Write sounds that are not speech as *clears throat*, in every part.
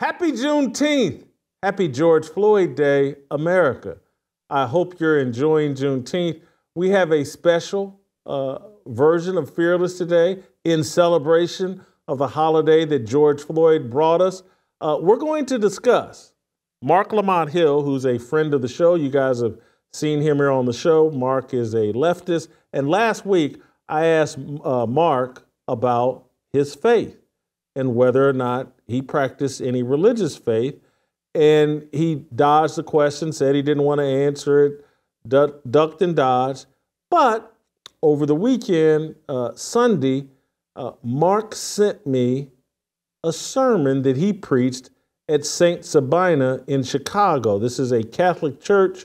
Happy Juneteenth. Happy George Floyd Day, America. I hope you're enjoying Juneteenth. We have a special uh, version of Fearless today in celebration of the holiday that George Floyd brought us. Uh, we're going to discuss Marc Lamont Hill, who's a friend of the show. You guys have seen him here on the show. Marc is a leftist. And last week, I asked uh, Marc about his faith and whether or not he practiced any religious faith. And he dodged the question, said he didn't want to answer it, ducked and dodged. But over the weekend, uh, Sunday, uh, Marc sent me a sermon that he preached at St. Sabina in Chicago. This is a Catholic church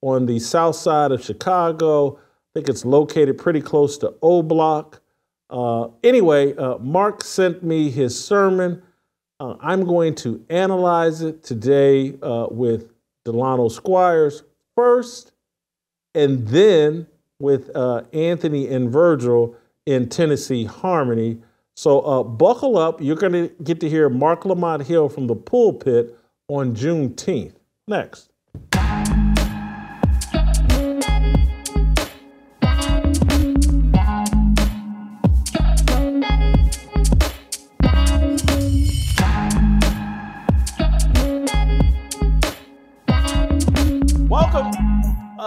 on the south side of Chicago. I think it's located pretty close to O Block. Uh, anyway, uh, Marc sent me his sermon. Uh, I'm going to analyze it today uh, with Delano Squires first, and then with uh, Anthony and Virgil in Tennessee Harmony. So uh, buckle up. You're going to get to hear Marc Lamont Hill from the pulpit on Juneteenth. Next.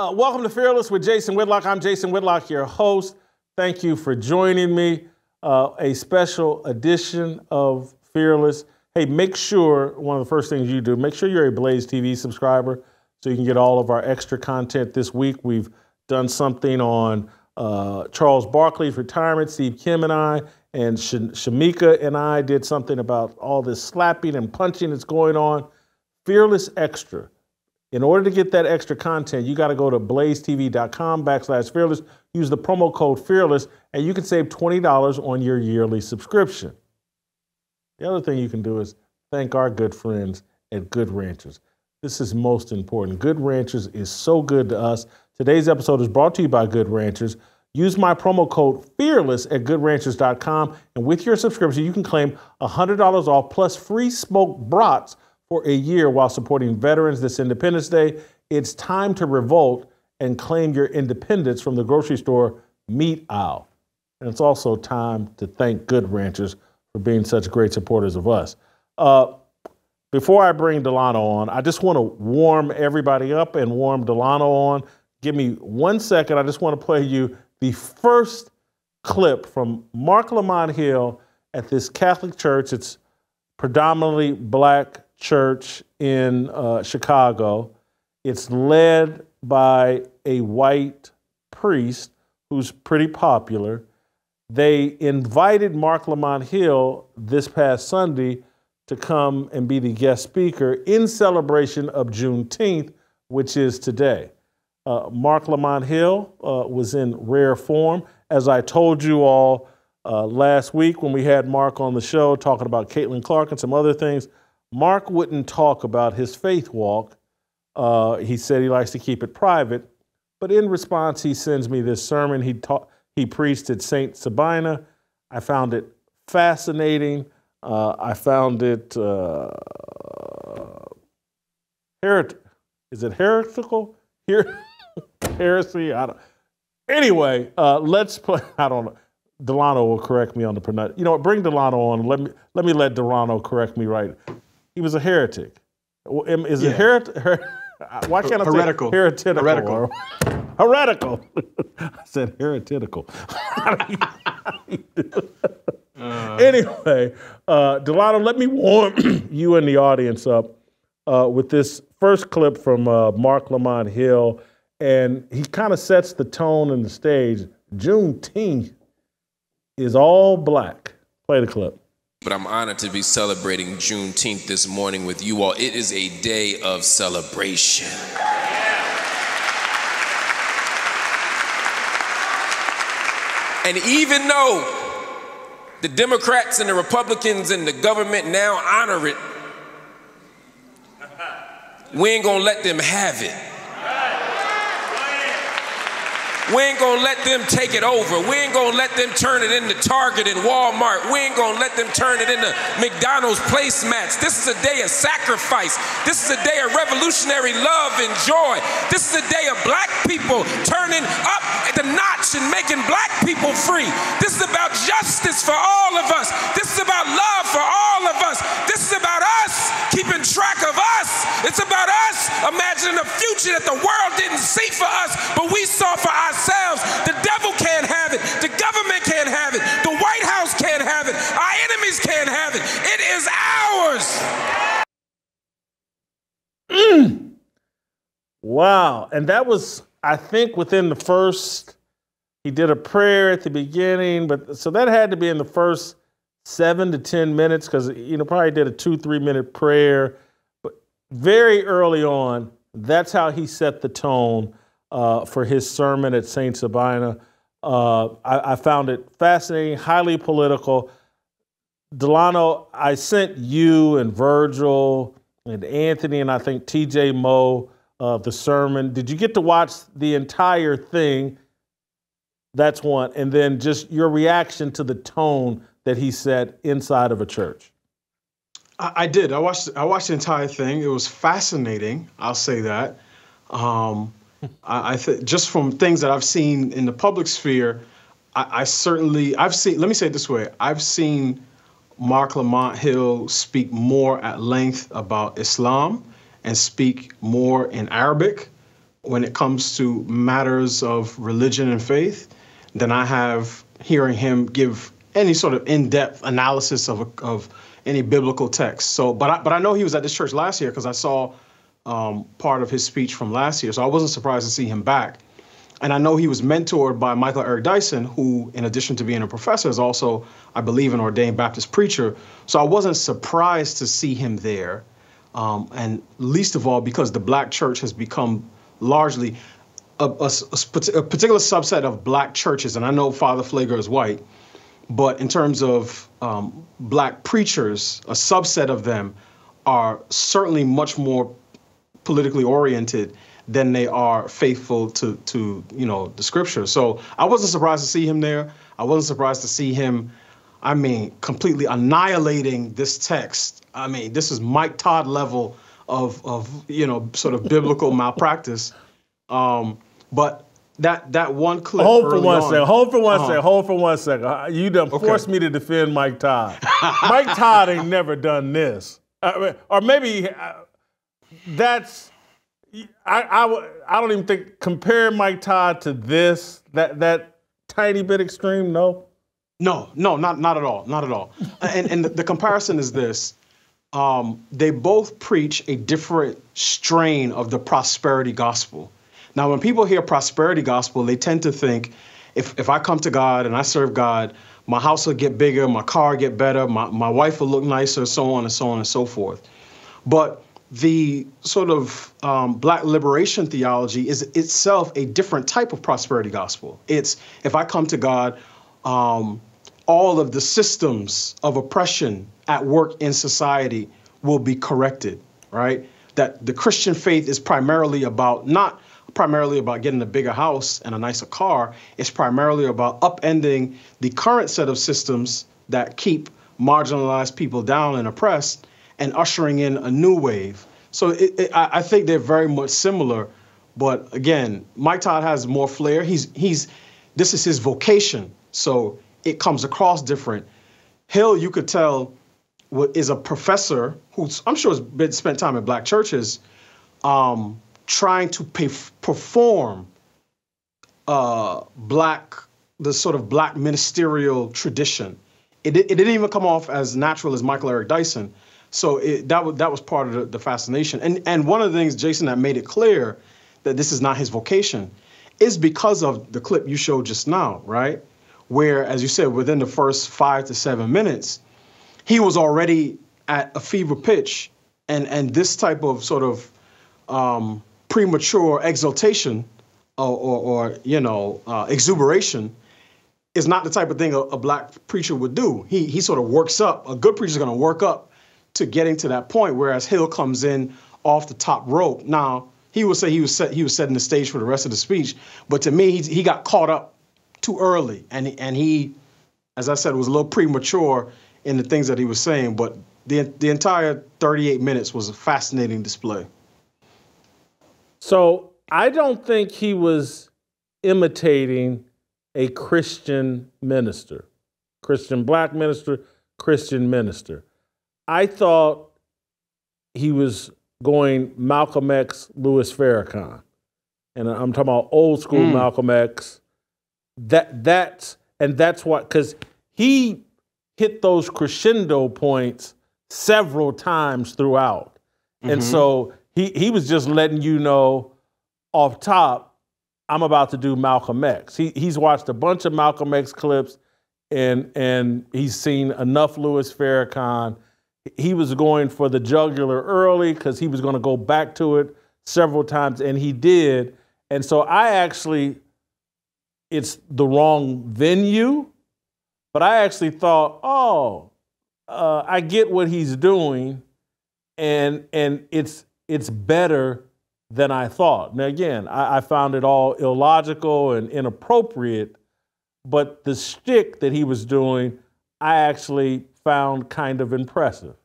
Uh, welcome to Fearless with Jason Whitlock. I'm Jason Whitlock, your host. Thank you for joining me. Uh, a special edition of Fearless. Hey, make sure one of the first things you do, make sure you're a Blaze TV subscriber so you can get all of our extra content this week. We've done something on uh, Charles Barkley's retirement. Steve Kim and I and Sh- Shamika and I did something about all this slapping and punching that's going on. Fearless Extra in order to get that extra content, you got to go to blazetv.com backslash fearless, use the promo code fearless, and you can save $20 on your yearly subscription. The other thing you can do is thank our good friends at Good Ranchers. This is most important. Good Ranchers is so good to us. Today's episode is brought to you by Good Ranchers. Use my promo code FEARLESS at goodranchers.com, and with your subscription, you can claim $100 off plus free smoked brats for a year while supporting veterans this Independence Day. It's time to revolt and claim your independence from the grocery store meat aisle. And it's also time to thank Good Ranchers for being such great supporters of us. Uh, before I bring Delano on, I just want to warm everybody up and warm Delano on. Give me one second. I just want to play you the first clip from Marc Lamont Hill at this Catholic church. It's predominantly black church in uh, Chicago. It's led by a white priest who's pretty popular. They invited Marc Lamont Hill this past Sunday to come and be the guest speaker in celebration of Juneteenth, which is today. Uh, Marc Lamont Hill uh, was in rare form. As I told you all uh, last week when we had Marc on the show talking about Caitlin Clark and some other things, Marc wouldn't talk about his faith walk. Uh, he said he likes to keep it private. But in response, he sends me this sermon he taught. He preached at Saint Sabina. I found it fascinating. Uh, I found it uh, Is it heretical? Here, *laughs* heresy. I don't. Anyway, uh, let's play. *laughs* I don't know. Delano will correct me on the pronunciation. You know what? Bring Delano on. Let me let me let Delano correct me right he was a heretic. Is yeah. it heretic? Her- *laughs* why can't I heretical. say heretical? Heretical. heretical. *laughs* *laughs* I said heretical. uh. Anyway, uh, Delano, let me warm *clears throat* you and the audience up uh, with this first clip from uh, Marc Lamont Hill, and he kind of sets the tone and the stage. Juneteenth is all black. Play the clip. But I'm honored to be celebrating Juneteenth this morning with you all. It is a day of celebration. And even though the Democrats and the Republicans and the government now honor it, we ain't gonna let them have it. We ain't gonna let them take it over. We ain't gonna let them turn it into Target and Walmart. We ain't gonna let them turn it into McDonald's placemats. This is a day of sacrifice. This is a day of revolutionary love and joy. This is a day of black people turning up the notch and making black people free. This is about justice for all of us. This is about love for all of us. This is about us keeping track of us. It's about us imagining a future that the world didn't see for us, but we saw for ourselves. The devil can't have it. The government can't have it. The White House can't have it. Our enemies can't have it. It is ours. Mm. Wow. And that was, I think, within the first, he did a prayer at the beginning, but so that had to be in the first seven to 10 minutes because, you know, probably did a two, three minute prayer. But very early on, that's how he set the tone uh, for his sermon at St. Sabina. Uh, I, I, found it fascinating, highly political. Delano, I sent you and Virgil and Anthony and I think TJ Moe uh, the sermon. Did you get to watch the entire thing? That's one. And then just your reaction to the tone that he set inside of a church. I, I did. I watched. I watched the entire thing. It was fascinating. I'll say that. Um, I, I think just from things that I've seen in the public sphere, I, I, certainly I've seen. Let me say it this way: I've seen Marc Lamont Hill speak more at length about Islam and speak more in Arabic when it comes to matters of religion and faith than I have hearing him give any sort of in-depth analysis of of any biblical text. So, but I, but I know he was at this church last year because I saw um, part of his speech from last year. So I wasn't surprised to see him back. And I know he was mentored by Michael Eric Dyson, who, in addition to being a professor, is also, I believe, an ordained Baptist preacher. So I wasn't surprised to see him there. Um, and least of all, because the black church has become largely a, a, a, particular subset of black churches. And I know Father Pfleger is white, but in terms of um, black preachers, a subset of them are certainly much more politically oriented than they are faithful to to you know the scripture. So I wasn't surprised to see him there. I wasn't surprised to see him. I mean, completely annihilating this text. I mean, this is Mike Todd level of of you know sort of *laughs* biblical malpractice. Um, but that that one clip. Hold for one on, second. Hold for one uh-huh. second. Hold for one second. Uh, you done okay. forced me to defend Mike Todd. *laughs* Mike Todd ain't never done this, uh, or maybe uh, that's I, I, I don't even think compare Mike Todd to this that that tiny bit extreme. No, no, no, not not at all, not at all. and and the, the comparison is this: um, they both preach a different strain of the prosperity gospel. Now, when people hear prosperity gospel, they tend to think, if if I come to God and I serve God, my house will get bigger, my car get better, my my wife will look nicer, so on and so on and so forth. But the sort of um, black liberation theology is itself a different type of prosperity gospel. It's if I come to God, um, all of the systems of oppression at work in society will be corrected, right? That the Christian faith is primarily about not primarily about getting a bigger house and a nicer car. It's primarily about upending the current set of systems that keep marginalized people down and oppressed and ushering in a new wave. So it, it, I, I think they're very much similar, but again, Mike Todd has more flair. He's he's this is his vocation, so it comes across different. Hill, you could tell, is a professor who's I'm sure has been spent time in black churches, um, trying to pay, perform uh, black the sort of black ministerial tradition. It, it didn't even come off as natural as Michael Eric Dyson. So it, that that was part of the, the fascination. And and one of the things, Jason, that made it clear that this is not his vocation, is because of the clip you showed just now, right? Where, as you said, within the first five to seven minutes, he was already at a fever pitch, and and this type of sort of um, premature exaltation or, or, or you know uh, exuberation is not the type of thing a, a, black preacher would do. He he sort of works up. A good preacher is going to work up to getting to that point, whereas Hill comes in off the top rope. Now, he would say he was set, he was setting the stage for the rest of the speech. But to me, he, he got caught up too early, and and he, as I said, was a little premature in the things that he was saying. But the the entire 38 minutes was a fascinating display. So I don't think he was imitating a Christian minister, Christian black minister, Christian minister. I thought he was going Malcolm X, Louis Farrakhan. And I'm talking about old school mm. Malcolm X. That that's and that's what because he hit those crescendo points several times throughout. Mm-hmm. And so he he was just letting you know off top, I'm about to do Malcolm X. He he's watched a bunch of Malcolm X clips and and he's seen enough Louis Farrakhan he was going for the jugular early because he was going to go back to it several times, and he did. And so I actually, it's the wrong venue, but I actually thought, oh, uh, I get what he's doing, and and it's it's better than I thought. Now again, I, I found it all illogical and inappropriate, but the stick that he was doing, I actually found kind of impressive.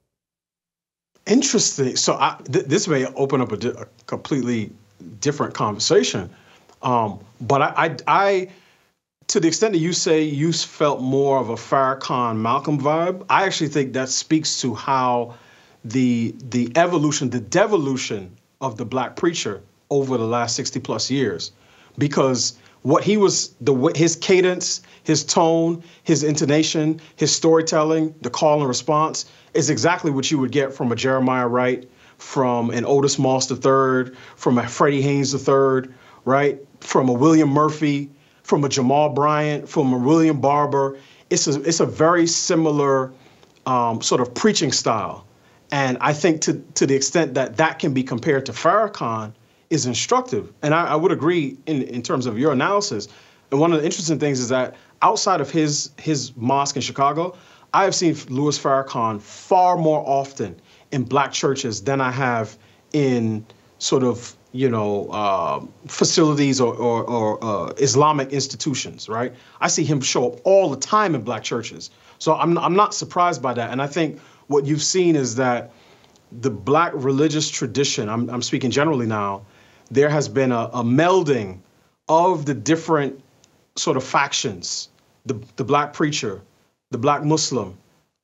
Interesting. So I, th- this may open up a, di- a completely different conversation, um, but I, I, I, to the extent that you say you felt more of a Farrakhan Malcolm vibe, I actually think that speaks to how the the evolution, the devolution of the black preacher over the last 60 plus years, because what he was the his cadence, his tone, his intonation, his storytelling, the call and response is exactly what you would get from a Jeremiah Wright, from an Otis Moss III, from a Freddie Haynes III, right? From a William Murphy, from a Jamal Bryant, from a William Barber. It's a it's a very similar um, sort of preaching style, and I think to to the extent that that can be compared to Farrakhan is instructive. And I, I would agree in in terms of your analysis. And one of the interesting things is that outside of his his mosque in Chicago, I have seen Louis Farrakhan far more often in black churches than I have in sort of you know uh, facilities or, or, or uh, Islamic institutions, right? I see him show up all the time in black churches, so I'm I'm not surprised by that. And I think what you've seen is that the black religious tradition. I'm I'm speaking generally now. There has been a, a melding of the different sort of factions. The the black preacher, the black Muslim,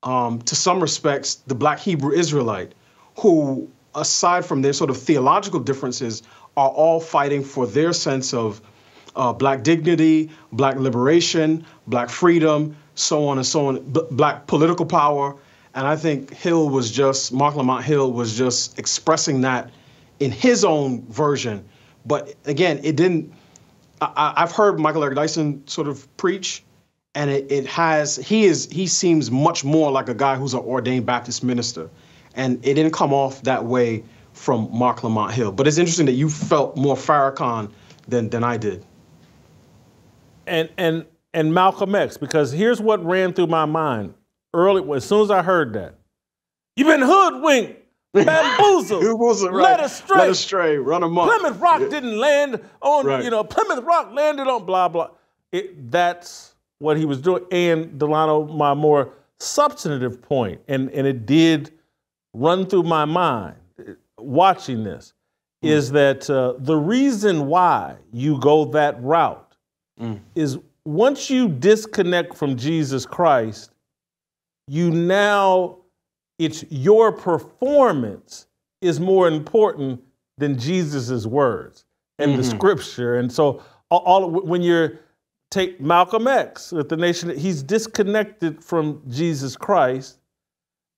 um, to some respects, the black Hebrew Israelite, who, aside from their sort of theological differences, are all fighting for their sense of uh, black dignity, black liberation, black freedom, so on and so on, B- black political power. And I think Hill was just, Marc Lamont Hill was just expressing that in his own version. But again, it didn't, I, have heard Michael Eric Dyson sort of preach, and it, it has he is he seems much more like a guy who's an ordained Baptist minister, and it didn't come off that way from Marc Lamont Hill. But it's interesting that you felt more Farrakhan than than I did. And and and Malcolm X, because here's what ran through my mind early as soon as I heard that. You've been hoodwinked, *laughs* bamboozled, right. led astray, led astray, run amok. Plymouth Rock yeah. didn't land on, right. you know, Plymouth Rock landed on blah blah. It, that's what he was doing. And Delano, my more substantive point, and, and it did run through my mind watching this, mm. is that uh, the reason why you go that route mm. is once you disconnect from Jesus Christ, you now, it's your performance is more important than Jesus's words and mm-hmm. the scripture. And so all, when you're take Malcolm X with the nation. He's disconnected from Jesus Christ.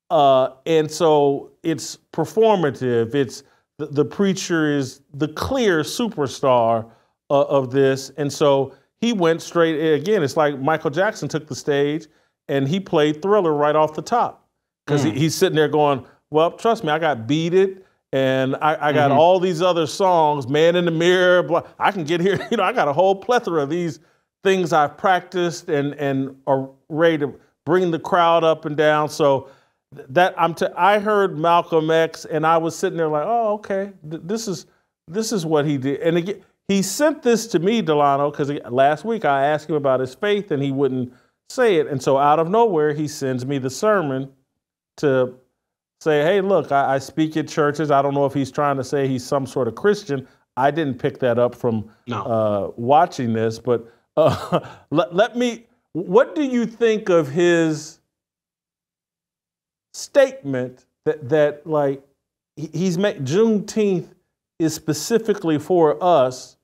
Uh, and so it's performative. It's the, the preacher is the clear superstar uh, of this. And so he went straight again. It's like Michael Jackson took the stage and he played Thriller right off the top because mm. he, he's sitting there going, "Well, trust me, I got Beat It, and I, I got mm-hmm. all these other songs, Man in the Mirror. Blah, I can get here. *laughs* You know, I got a whole plethora of these things I've practiced and and are ready to bring the crowd up and down. So that I'm t- I heard Malcolm X and I was sitting there like, oh, okay, this is this is what he did. And again, he sent this to me, Delano, because last week I asked him about his faith and he wouldn't say it. And so out of nowhere, he sends me the sermon to say, hey, look, I, I, speak at churches. I don't know if he's trying to say he's some sort of Christian. I didn't pick that up from no. uh, watching this, but uh, *laughs* let, let me, what do you think of his statement that, that like, he's made Juneteenth is specifically for us,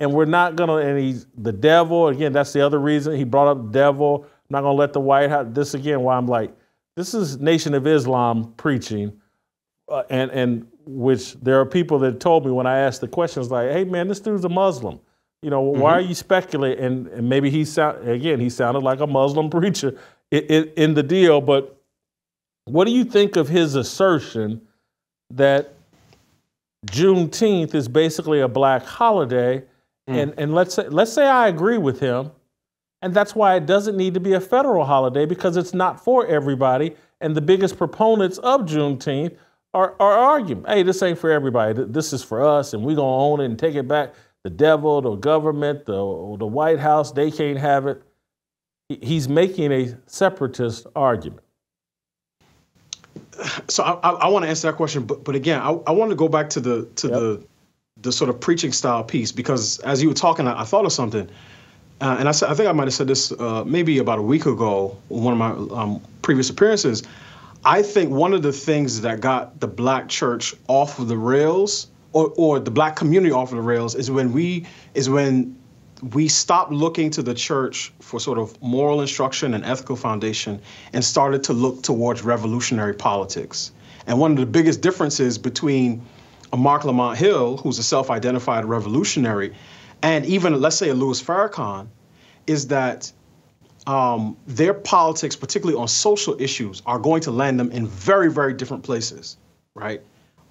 and we're not gonna. And he's the devil again. That's the other reason he brought up devil. I'm not gonna let the White House. This again, why I'm like, this is Nation of Islam preaching, uh, and and which there are people that told me when I asked the questions like, hey man, this dude's a Muslim. You know, mm-hmm. why are you speculating? And, and maybe he sound again, he sounded like a Muslim *laughs* preacher in, in, in the deal. But what do you think of his assertion that Juneteenth is basically a black holiday. Mm. And, and let's, say, let's say I agree with him, and that's why it doesn't need to be a federal holiday because it's not for everybody. And the biggest proponents of Juneteenth are, are arguing, hey, this ain't for everybody. This is for us, and we're going to own it and take it back. The devil, the government, the, the White House, they can't have it. He's making a separatist argument so I, I, want to answer that question, but but again, I, I want to go back to the to yep. the the sort of preaching style piece because as you were talking, I, I thought of something, uh, and I I think I might have said this uh, maybe about a week ago, one of my um, previous appearances. I think one of the things that got the black church off of the rails, or or the black community off of the rails, is when we is when we stopped looking to the church for sort of moral instruction and ethical foundation and started to look towards revolutionary politics. And one of the biggest differences between a Marc Lamont Hill, who's a self identified revolutionary, and even, let's say, a Louis Farrakhan, is that um, their politics, particularly on social issues, are going to land them in very, very different places, right?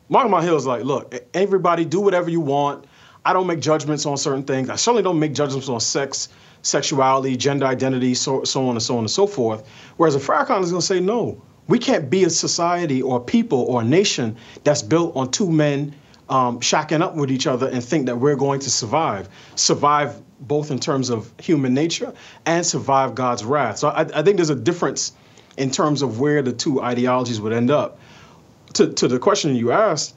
Lamont Hill is like, look, everybody do whatever you want I don't make judgments on certain things. I certainly don't make judgments on sex, sexuality, gender identity, so, so on and so on and so forth. Whereas a Farrakhan is going to say, no, we can't be a society or a people or a nation that's built on two men um, shacking up with each other and think that we're going to survive. Survive both in terms of human nature and survive God's wrath. So I, I think there's a difference in terms of where the two ideologies would end up. To, to the question you asked,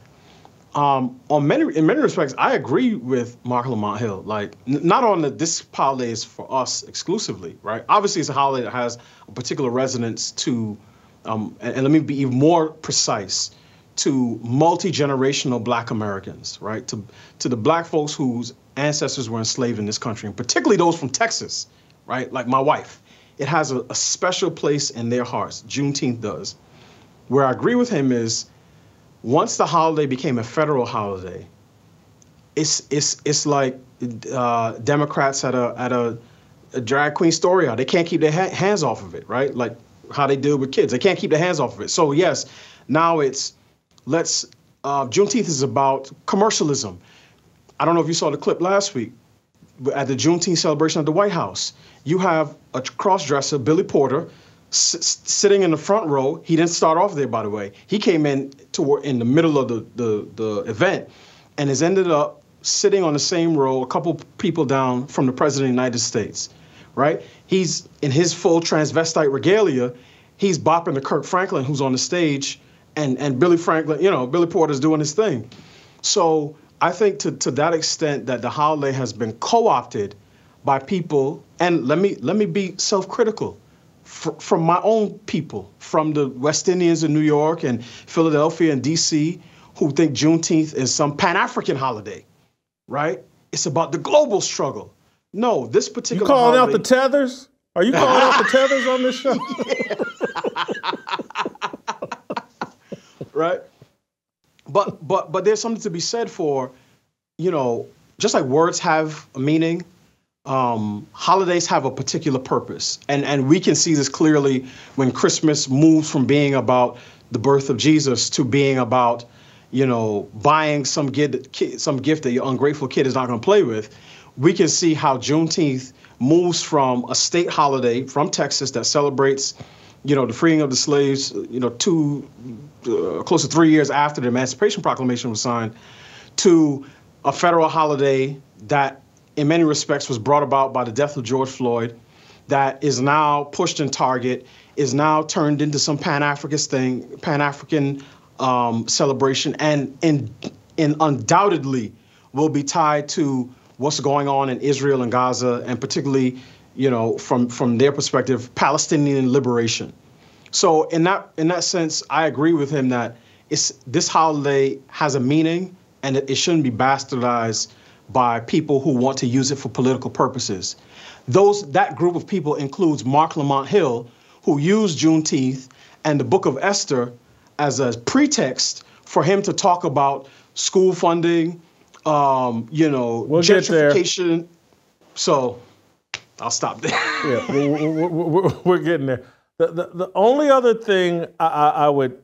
um, on many in many respects, I agree with Marc Lamont Hill. Like, n- not on the this holiday is for us exclusively, right? Obviously, it's a holiday that has a particular resonance to, um, and, and, let me be even more precise, to multi generational Black Americans, right? To to the Black folks whose ancestors were enslaved in this country, and particularly those from Texas, right? Like my wife, it has a, a special place in their hearts. Juneteenth does. Where I agree with him is once the holiday became a federal holiday, it's it's it's like uh, Democrats at a at a, a, drag queen story out. They can't keep their ha- hands off of it, right? Like how they deal with kids. They can't keep their hands off of it. So yes, now it's let's uh, Juneteenth is about commercialism. I don't know if you saw the clip last week at the Juneteenth celebration at the White House. You have a cross-dresser, Billy Porter, s- sitting in the front row. He didn't start off there, by the way. He came in toward in the middle of the, the, the event and has ended up sitting on the same row, a couple people down from the President of the United States, right? He's in his full transvestite regalia. He's bopping to Kirk Franklin, who's on the stage, and, and Billy Franklin, you know, Billy Porter's doing his thing. So I think to, to that extent that the holiday has been co-opted by people, and let me let me be self-critical fr- from my own people, from the West Indians in New York and Philadelphia and D.C., who think Juneteenth is some Pan African holiday, right? It's about the global struggle. No, this particular. You calling holiday, out the tethers? Are you calling out the tethers on this show? *laughs* right. But but but there's something to be said for, you know, just like words have a meaning, um, holidays have a particular purpose, and and we can see this clearly when Christmas moves from being about the birth of Jesus to being about, you know, buying some gift some gift that your ungrateful kid is not going to play with. We can see how Juneteenth moves from a state holiday from Texas that celebrates, you know, the freeing of the slaves, you know, two uh, close to three years after the Emancipation Proclamation was signed, to a federal holiday that, in many respects, was brought about by the death of George Floyd, that is now pushed in Target, is now turned into some Pan African thing, Pan African um, celebration, and in, in undoubtedly will be tied to what's going on in Israel and Gaza, and particularly, you know, from from their perspective, Palestinian liberation. So in that in that sense, I agree with him that it's this holiday has a meaning and it, it shouldn't be bastardized by people who want to use it for political purposes. Those that group of people includes Marc Lamont Hill, who used Juneteenth and the Book of Esther as a pretext for him to talk about school funding, um, you know, We'll gentrification. So I'll stop there. yeah, we're, we're, we're, getting there. The, the, the only other thing I, I, I would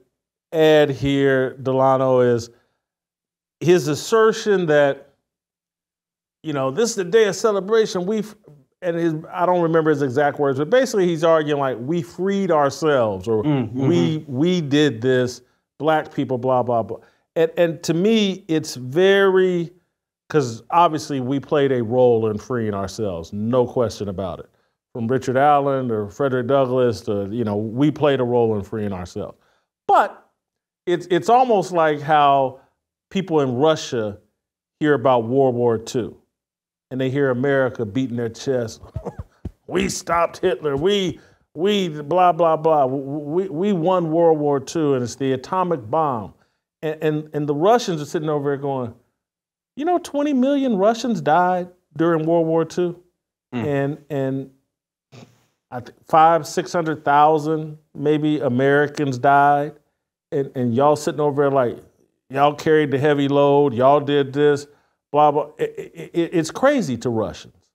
add here, Delano, is his assertion that, you know, this is the day of celebration. We've, and his, I don't remember his exact words, but basically he's arguing like we freed ourselves or mm, mm-hmm. we we did this, black people, blah blah blah. And and to me, it's very because obviously we played a role in freeing ourselves, no question about it. From Richard Allen to Frederick Douglass to you know, we played a role in freeing ourselves. But it's it's almost like how people in Russia hear about World War II and they hear America beating their chest. *laughs* we stopped Hitler. We we blah blah blah. We we won World War II, and it's the atomic bomb. And and, and the Russians are sitting over there going, you know, 20 million Russians died during World War II, mm. and and I think five six hundred thousand maybe Americans died, and and y'all sitting over there like y'all carried the heavy load, y'all did this, blah blah. It- it- it- it's crazy to Russians,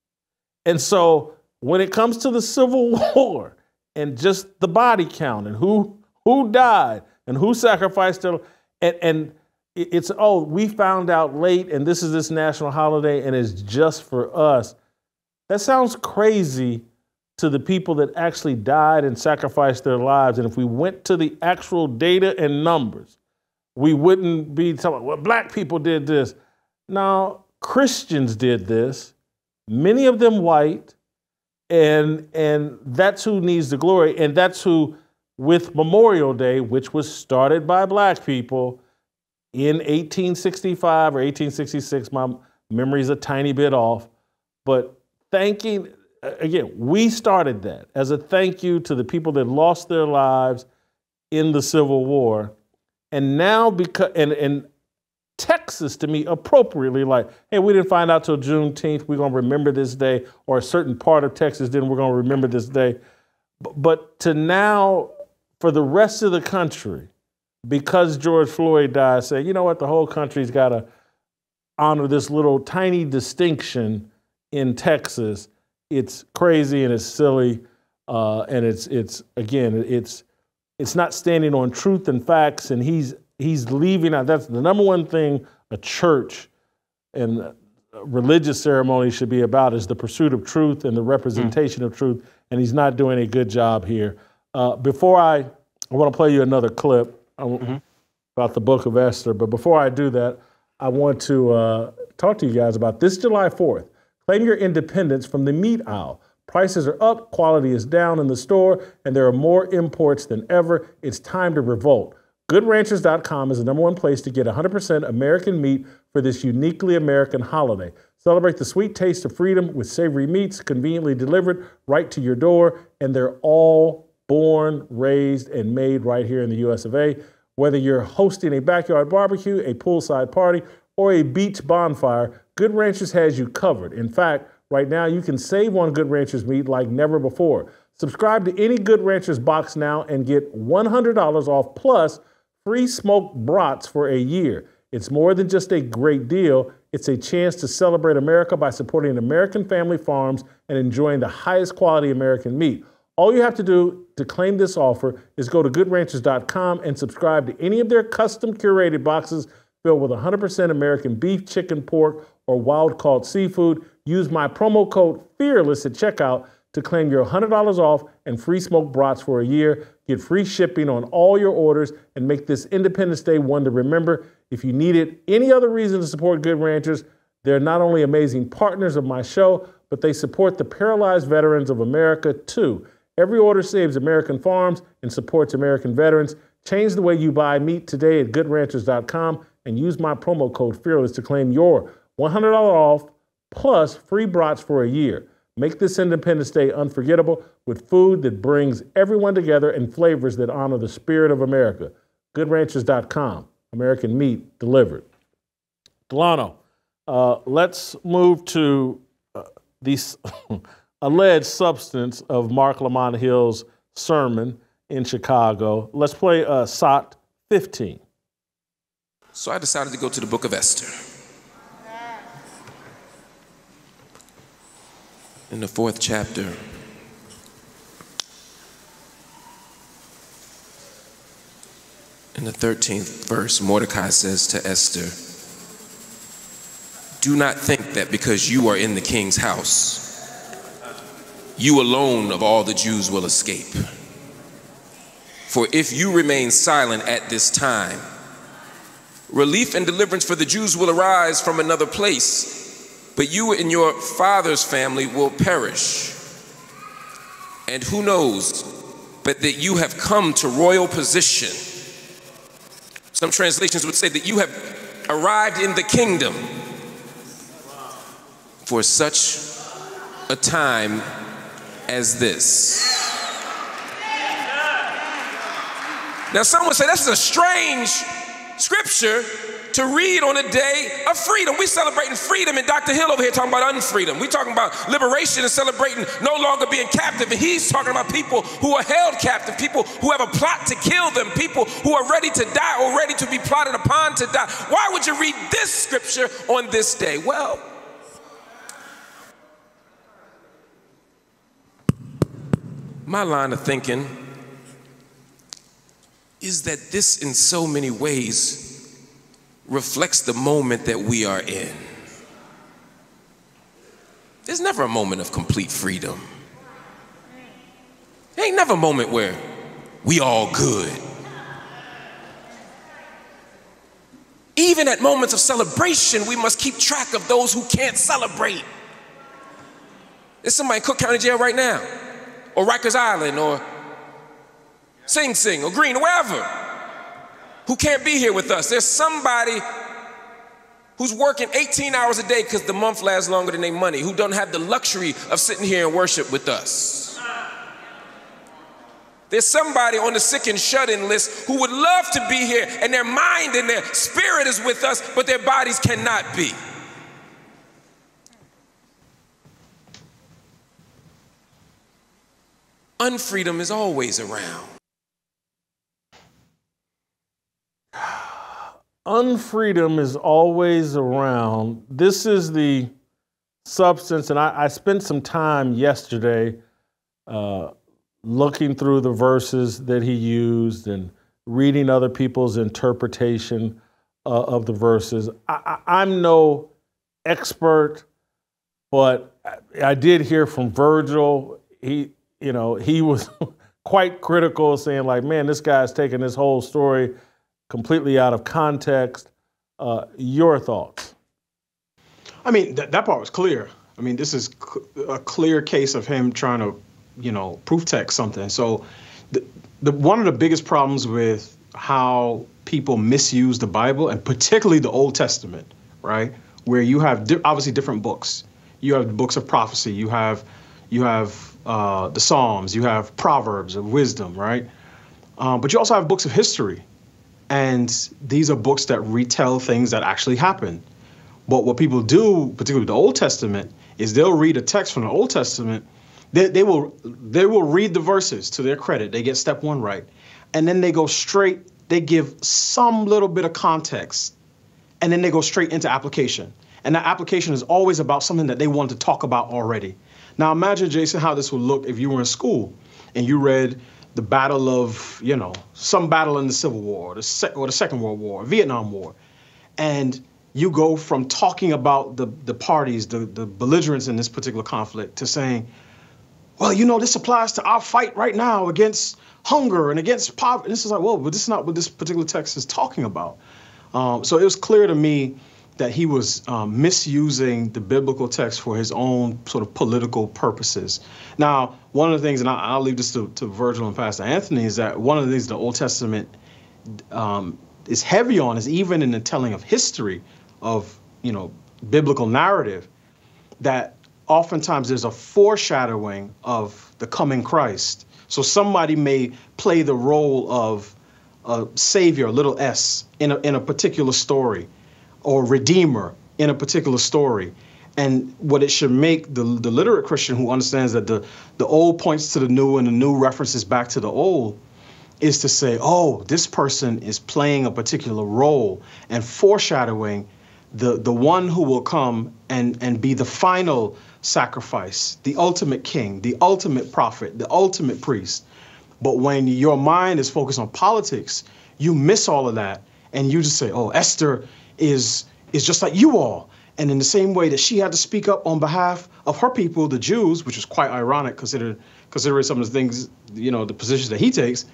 and so when it comes to the Civil *laughs* War and just the body count and who who died and who sacrificed their and and it's oh we found out late and this is this national holiday and it's just for us. That sounds crazy to the people that actually died and sacrificed their lives. And if we went to the actual data and numbers, we wouldn't be talking, well, black people did this. Now, Christians did this, many of them white, and and that's who needs the glory. And that's who, with Memorial Day, which was started by black people in 1865 or 1866, my memory's a tiny bit off, but thanking again, we started that as a thank you to the people that lost their lives in the Civil War. And now because and and Texas to me appropriately like, hey, we didn't find out till Juneteenth. We're gonna remember this day, or a certain part of Texas didn't. We're gonna remember this day. B- But to now, for the rest of the country, because George Floyd died, say, you know what, the whole country's got to honor this little tiny distinction in Texas. It's crazy and it's silly, uh, and it's it's again it's it's not standing on truth and facts, and he's he's leaving out. That's the number one thing a church and religious ceremony should be about is the pursuit of truth and the representation of truth, and he's not doing a good job here. Uh, before I, I want to play you another clip uh, about the Book of Esther, but before I do that, I want to uh, talk to you guys about this July 4th. Claim your independence from the meat aisle. Prices are up, quality is down in the store, and there are more imports than ever. It's time to revolt. GoodRanchers.com is the number one place to get 100% American meat for this uniquely American holiday. Celebrate the sweet taste of freedom with savory meats conveniently delivered right to your door, and they're all born, raised, and made right here in the US of A. Whether you're hosting a backyard barbecue, a poolside party, or a beach bonfire, Good Ranchers has you covered. In fact, right now you can save on Good Ranchers meat like never before. Subscribe to any Good Ranchers box now and get $100 off plus free smoked brats for a year. It's more than just a great deal, it's a chance to celebrate America by supporting American family farms and enjoying the highest quality American meat. All you have to do to claim this offer is go to goodranchers.com and subscribe to any of their custom curated boxes filled with 100% American beef, chicken, pork, or wild caught seafood. Use my promo code FEARLESS at checkout to claim your $100 off and free smoked brats for a year. Get free shipping on all your orders and make this Independence Day one to remember. If you needed any other reason to support Good Ranchers, They're not only amazing partners of my show, but they support the paralyzed veterans of America too. Every order saves American farms and supports American veterans. Change the way you buy meat today at goodranchers.com and use my promo code FEARLESS to claim your $100 off plus free brats for a year. Make this Independence Day unforgettable with food that brings everyone together and flavors that honor the spirit of America. GoodRanchers.com, American meat delivered. Delano, uh, let's move to uh, the *laughs* alleged substance of Marc Lamont Hill's sermon in Chicago. Let's play uh, SOT 15. So I decided to go to the book of Esther. In the fourth chapter, in the 13th verse, Mordecai says to Esther, Do not think that because you are in the king's house, you alone of all the Jews will escape. For if you remain silent at this time, relief and deliverance for the Jews will arise from another place, but you and your father's family will perish. And who knows but that you have come to royal position? Some translations would say that you have arrived in the kingdom for such a time as this. Now, some would say this is a strange scripture to read on a day of freedom. We celebrating freedom, and Dr. Hill over here talking about unfreedom. We talking about liberation and celebrating no longer being captive, and he's talking about people who are held captive, people who have a plot to kill them, people who are ready to die or ready to be plotted upon to die. Why would you read this scripture on this day? Well, my line of thinking is that this, in so many ways, reflects the moment that we are in. There's never a moment of complete freedom. There ain't never a moment where we all good. Even at moments of celebration, we must keep track of those who can't celebrate. There's somebody in Cook County Jail right now or Rikers Island or Sing Sing or Green or wherever who can't be here with us. There's somebody who's working 18 hours a day because the month lasts longer than their money, who don't have the luxury of sitting here and worship with us. There's somebody on the sick and shut in list who would love to be here, and their mind and their spirit is with us, but their bodies cannot be. Unfreedom is always around. Unfreedom is always around. This is the substance, and I, I spent some time yesterday uh, looking through the verses that he used and reading other people's interpretation uh, of the verses. I, I'm no expert, but I did hear from Virgil. He you know, he was *laughs* quite critical, saying like, "Man, this guy's taking this whole story completely out of context." Uh, your thoughts? I mean, th- that part was clear. I mean, this is cl- a clear case of him trying to, you know, proof text something. So, the, the one of the biggest problems with how people misuse the Bible and particularly the Old Testament, right, where you have di- obviously different books. You have books of prophecy. You have you have uh, the Psalms, you have Proverbs of wisdom, right? Um, but you also have books of history. And these are books that retell things that actually happened. But what people do, particularly the Old Testament, is they'll read a text from the Old Testament. They, they will they will read the verses to their credit. They get step one right, and then they go straight. They give some little bit of context, and then they go straight into application. And that application is always about something that they want to talk about already. Now imagine, Jason, how this would look if you were in school and you read the battle of, you know, some battle in the Civil War or the, Se- or the Second World War, Vietnam War, and you go from talking about the, the parties, the, the belligerents in this particular conflict, to saying, well, you know, this applies to our fight right now against hunger and against poverty. This is like, well, but this is not what this particular text is talking about. Um, so it was clear to me that he was um, misusing the biblical text for his own sort of political purposes. Now, one of the things, and I'll, leave this to, to Virgil and Pastor Anthony, is that one of the things the Old Testament um, is heavy on is even in the telling of history of you know biblical narrative that oftentimes there's a foreshadowing of the coming Christ. So somebody may play the role of a savior, little s, in a, in a particular story, or redeemer in a particular story. And what it should make the, the literate Christian who understands that the, the old points to the new and the new references back to the old is to say, oh, this person is playing a particular role and foreshadowing the, the one who will come and, and be the final sacrifice, the ultimate king, the ultimate prophet, the ultimate priest. But when your mind is focused on politics, you miss all of that and you just say, oh, Esther is, is just like you all. And in the same way that she had to speak up on behalf of her people, the Jews, which is quite ironic considering, considering some of the things, you know, the positions that he takes,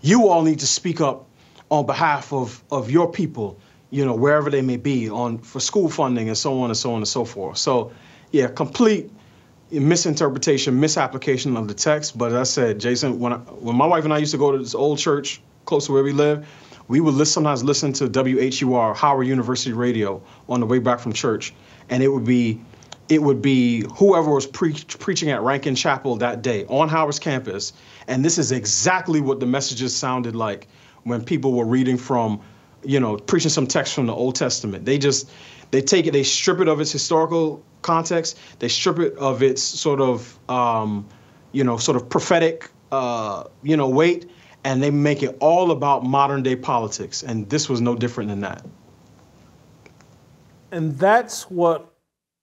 you all need to speak up on behalf of, of your people, you know, wherever they may be, on for school funding and so on and so on and so forth. So yeah, complete misinterpretation, misapplication of the text. But as I said, Jason, when I, when my wife and I used to go to this old church close to where we live, we would listen, sometimes listen to WHUR, Howard University Radio, on the way back from church, and it would be it would be whoever was pre- preaching at Rankin Chapel that day on Howard's campus, and this is exactly what the messages sounded like when people were reading from, you know, preaching some text from the Old Testament. They just they take it, they strip it of its historical context, they strip it of its sort of, um, you know, sort of prophetic, uh, you know, weight, and they make it all about modern day politics. And this was no different than that. And that's what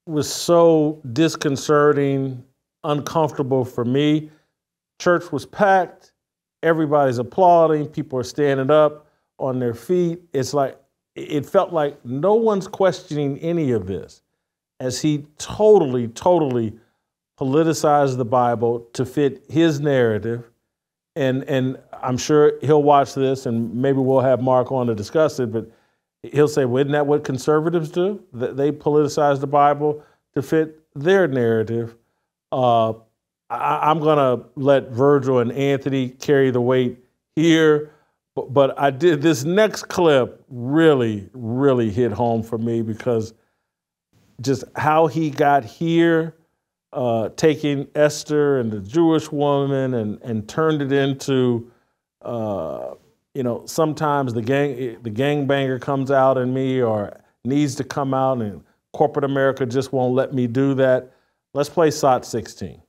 was so disconcerting, uncomfortable for me. Church was packed, everybody's applauding, people are standing up on their feet. It's like, it felt like no one's questioning any of this as he totally, totally politicized the Bible to fit his narrative. And, and I'm sure he'll watch this and maybe we'll have Marc on to discuss it, but he'll say, well, isn't that what conservatives do? That they politicize the Bible to fit their narrative. Uh, I, am going to let Virgil and Anthony carry the weight here. But, but I did this next clip really, really hit home for me because just how he got here, uh, taking Esther and the Jewish woman and, and turned it into, uh, you know, sometimes the gang the gangbanger comes out in me or needs to come out and corporate America just won't let me do that. Let's play SOT 16.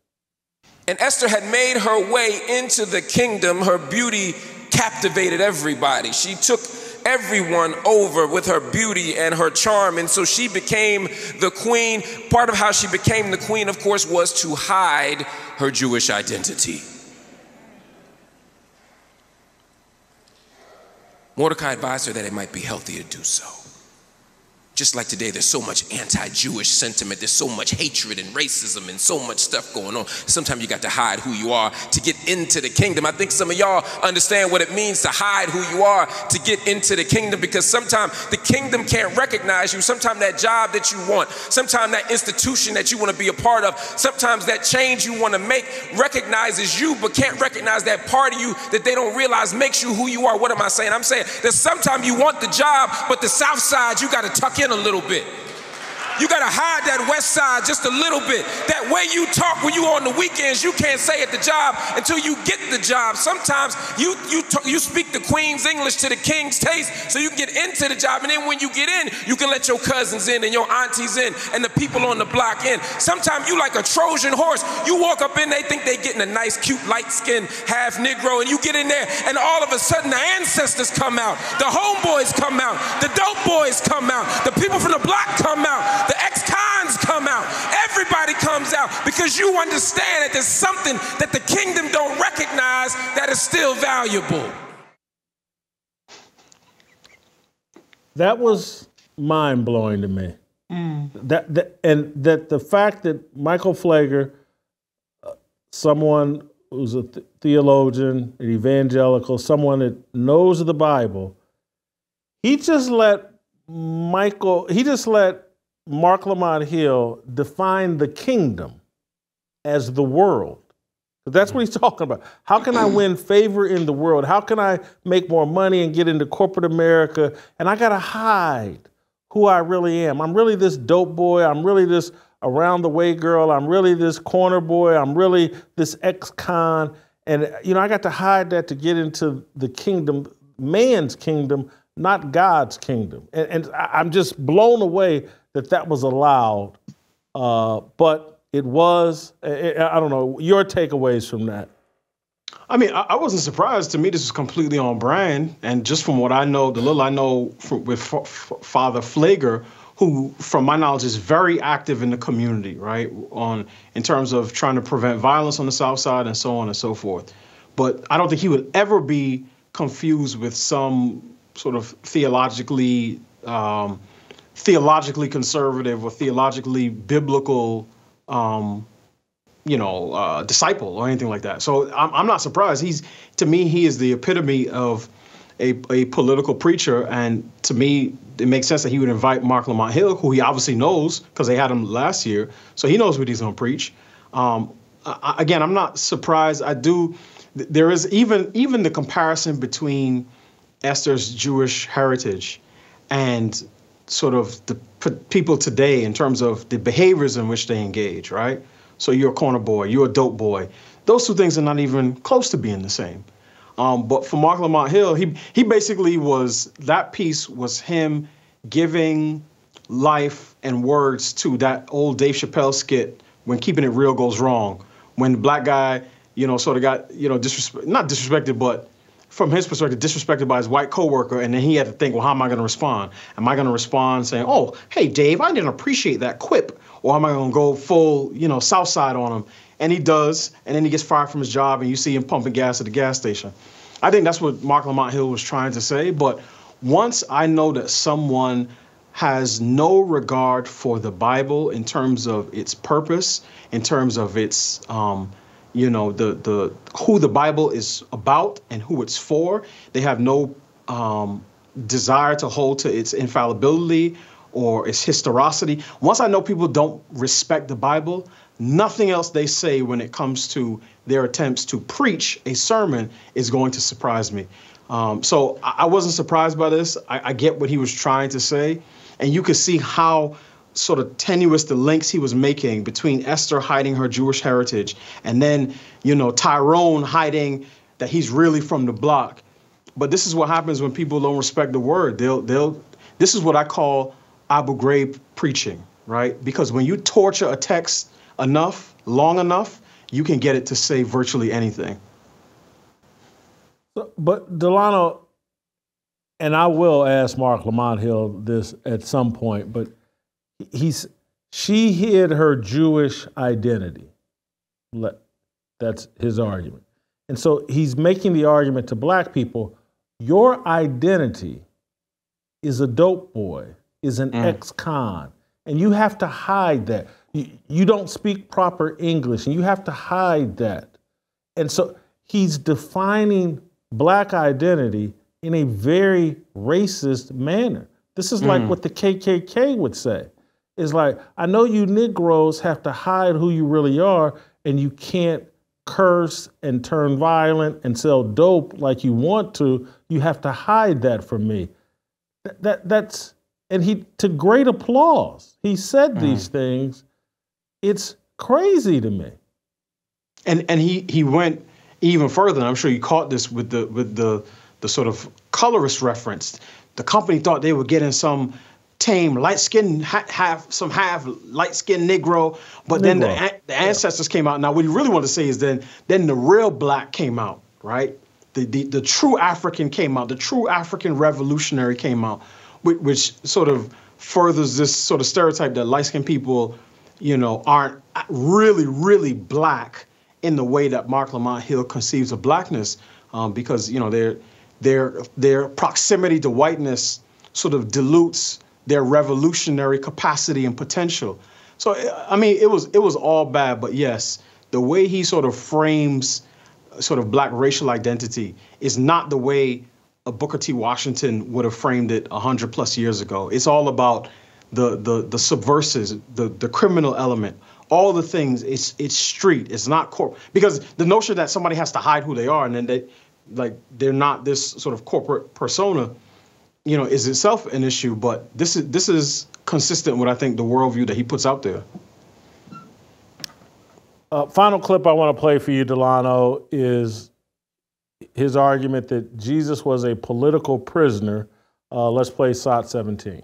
And Esther had made her way into the kingdom. Her beauty captivated everybody. She took everyone over with her beauty and her charm. And so she became the queen. Part of how she became the queen, of course, was to hide her Jewish identity. Mordecai advised her that it might be healthy to do so. Just like today, there's so much anti Jewish sentiment, there's so much hatred and racism and so much stuff going on. Sometimes you got to hide who you are to get into the kingdom. I think some of y'all understand what it means to hide who you are to get into the kingdom because sometimes the kingdom can't recognize you. Sometimes that job that you want, sometimes that institution that you want to be a part of, sometimes that change you want to make recognizes you but can't recognize that part of you that they don't realize makes you who you are. What am I saying? I'm saying that sometimes you want the job, but the south side you got to tuck in in a little bit. You got to hide that west side just a little bit. That way you talk when you on the weekends, you can't say at the job until you get the job. Sometimes you you talk, you speak the queen's English to the king's taste, so you can get into the job. And then when you get in, you can let your cousins in and your aunties in and the people on the block in. Sometimes you like a Trojan horse. You walk up in, they think they getting a nice, cute, light-skinned half Negro, and you get in there, and all of a sudden the ancestors come out, the homeboys come out, the dope boys come out, the people from the block come out. The ex-cons come out. Everybody comes out because you understand that there's something that the kingdom don't recognize that is still valuable. That was mind blowing to me. Mm. That, that, and that the fact that Michael Pfleger, uh, someone who's a th- theologian, an evangelical, someone that knows the Bible, he just let Michael, he just let Marc Lamont Hill defined the kingdom as the world. That's what he's *laughs* talking about. How can I win favor in the world? How can I make more money and get into corporate America? And I got to hide who I really am. I'm really this dope boy. I'm really this around the way girl. I'm really this corner boy. I'm really this ex con. And, you know, I got to hide that to get into the kingdom, man's kingdom, not God's kingdom. And, and I'm just blown away that that was allowed. Uh, but it was, I don't know, your takeaways from that. I mean, I, wasn't surprised. To me, this is completely on brand. And just from what I know, the little I know from, with F- F- Father Pfleger, who, from my knowledge, is very active in the community, right? On in terms of trying to prevent violence on the South Side and so on and so forth. But I don't think he would ever be confused with some sort of theologically um, theologically conservative or theologically biblical um, you know uh, disciple or anything like that. So I'm, I'm not surprised. He's to me he is the epitome of a, a political preacher, and to me it makes sense that he would invite Marc Lamont Hill, who he obviously knows because they had him last year, so he knows what he's going to preach. Um, I, again, I'm not surprised. I do. There is even even the comparison between Esther's Jewish heritage and sort of the people today in terms of the behaviors in which they engage, right? So you're a corner boy, you're a dope boy. Those two things are not even close to being the same. Um, but for Marc Lamont Hill, he he basically was that piece was him giving life and words to that old Dave Chappelle skit when keeping it real goes wrong. When the black guy, you know, sort of got, you know, disrespect not disrespected, but from his perspective, disrespected by his white coworker, and then he had to think, well, how am I going to respond? Am I going to respond saying, "Oh, hey, Dave, I didn't appreciate that quip," or am I going to go full, you know, South Side on him? And he does, and then he gets fired from his job, and you see him pumping gas at the gas station. I think that's what Marc Lamont Hill was trying to say. But once I know that someone has no regard for the Bible in terms of its purpose, in terms of its um, you know the the who the Bible is about and who it's for. They have no um, desire to hold to its infallibility or its historicity. Once I know people don't respect the Bible, nothing else they say when it comes to their attempts to preach a sermon is going to surprise me. Um, so I, I, wasn't surprised by this. I, I get what he was trying to say, and you could see how sort of tenuous the links he was making between Esther hiding her Jewish heritage and then, you know, Tyrone hiding that he's really from the block. But this is what happens when people don't respect the word. They'll they'll this is what I call Abu Ghraib preaching, right? Because when you torture a text enough, long enough, you can get it to say virtually anything. But Delano, and I will ask Marc Lamont Hill this at some point, but he's she hid her Jewish identity. That's his argument. And so he's making the argument to black people your identity is a dope boy, is an mm. ex con, and you have to hide that. You, you don't speak proper English, and you have to hide that. And so he's defining black identity in a very racist manner. This is like mm. what the KKK would say is like, I know you Negroes have to hide who you really are, and you can't curse and turn violent and sell dope like you want to. You have to hide that from me. That, that that's and he to great applause. He said mm. these things. It's crazy to me. And and he he went even further. And I'm sure you caught this with the with the the sort of colorist reference. The company thought they were getting some tame, light skinned, half some half light skinned Negro. But Negro. then the, the ancestors came out. Now, what you really want to say is then then the real black came out, right? The, the, the true African came out. The true African revolutionary came out, which, which sort of furthers this sort of stereotype that light skinned people, you know, aren't really, really black in the way that Marc Lamont Hill conceives of blackness, um, because you know their their their proximity to whiteness sort of dilutes their revolutionary capacity and potential. So I mean, it was it was all bad, but yes, the way he sort of frames uh, sort of black racial identity is not the way a Booker T. Washington would have framed it hundred plus years ago. It's all about the the the subversives, the the criminal element, all the things. It's it's street. It's not corp because the notion that somebody has to hide who they are and then they like they're not this sort of corporate persona, you know, is itself an issue. But this is this is consistent with I think the worldview that he puts out there. Uh, final clip I want to play for you, Delano, is his argument that Jesus was a political prisoner. Uh, let's play SOT 17.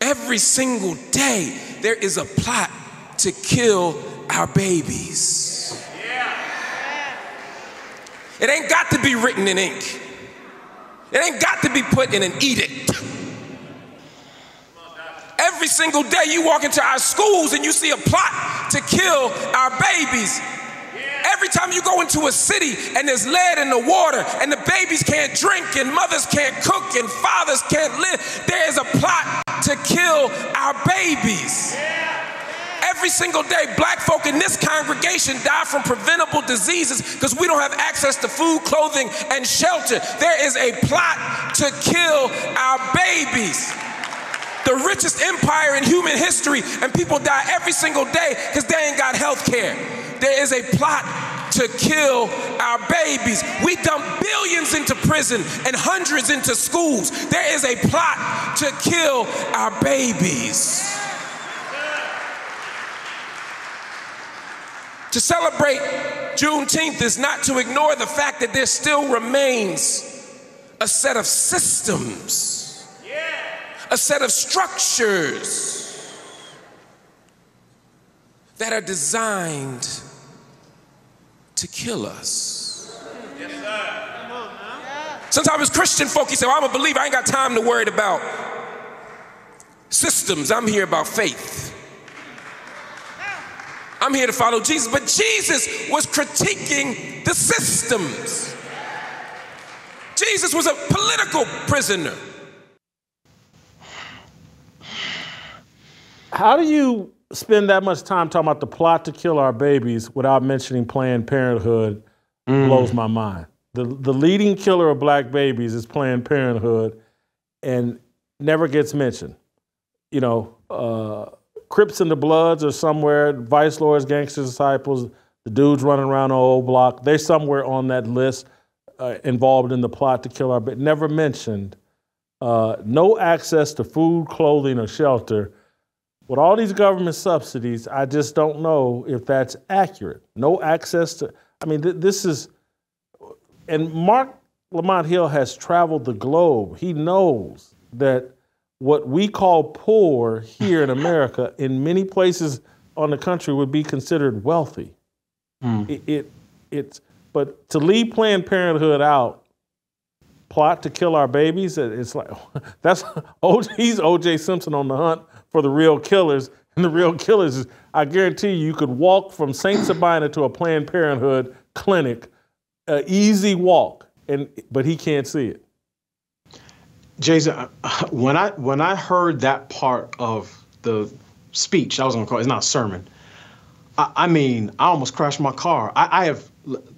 Every single day, there is a plot to kill our babies. It ain't got to be written in ink. It ain't got to be put in an edict. Every single day you walk into our schools and you see a plot to kill our babies. Every time you go into a city and there's lead in the water and the babies can't drink and mothers can't cook and fathers can't live, there is a plot to kill our babies. Every single day, black folk in this congregation die from preventable diseases because we don't have access to food, clothing, and shelter. There is a plot to kill our babies the richest empire in human history, and people die every single day because they ain't got health care. There is a plot to kill our babies. We dump billions into prison and hundreds into schools. There is a plot to kill our babies. To celebrate Juneteenth is not to ignore the fact that there still remains a set of systems, a set of structures that are designed to kill us. Sometimes Christian folk, you say, well, I'm a believer, I ain't got time to worry about systems. I'm here about faith. I'm here to follow Jesus. But Jesus was critiquing the systems. Jesus was a political prisoner. How do you spend that much time talking about the plot to kill our babies without mentioning Planned Parenthood mm. blows my mind. The, the leading killer of black babies is Planned Parenthood and never gets mentioned. You know, uh, Crips and the Bloods are somewhere, Vice Lords, Gangster Disciples, the dudes running around on old block, they're somewhere on that list uh, involved in the plot to kill our but never mentioned. Uh, no access to food, clothing, or shelter. With all these government subsidies, I just don't know if that's accurate. No access to, I mean, th- this is, and Marc Lamont Hill has traveled the globe. He knows that what we call poor here in America, in many places on the country, would be considered wealthy. Mm. It, it, it's, but to leave Planned Parenthood out, plot to kill our babies, it's like *laughs* that's *laughs* he's O.J. Simpson on the hunt for the real killers, *laughs* and the real killers is, I guarantee you, you could walk from Saint Sabina to a Planned Parenthood clinic, an easy walk, and but he can't see it. Jason, when I when I heard that part of the speech, I was gonna call it, it's not a sermon. I, I mean, I almost crashed my car. I, I, have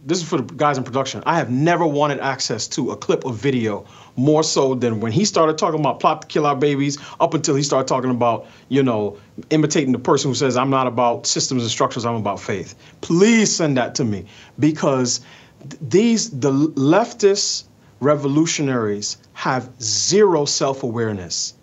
this is for the guys in production. I have never wanted access to a clip of video more so than when he started talking about plot to kill our babies, up until he started talking about, you know, imitating the person who says, I'm not about systems and structures, I'm about faith. Please send that to me because these the leftists revolutionaries have zero self awareness.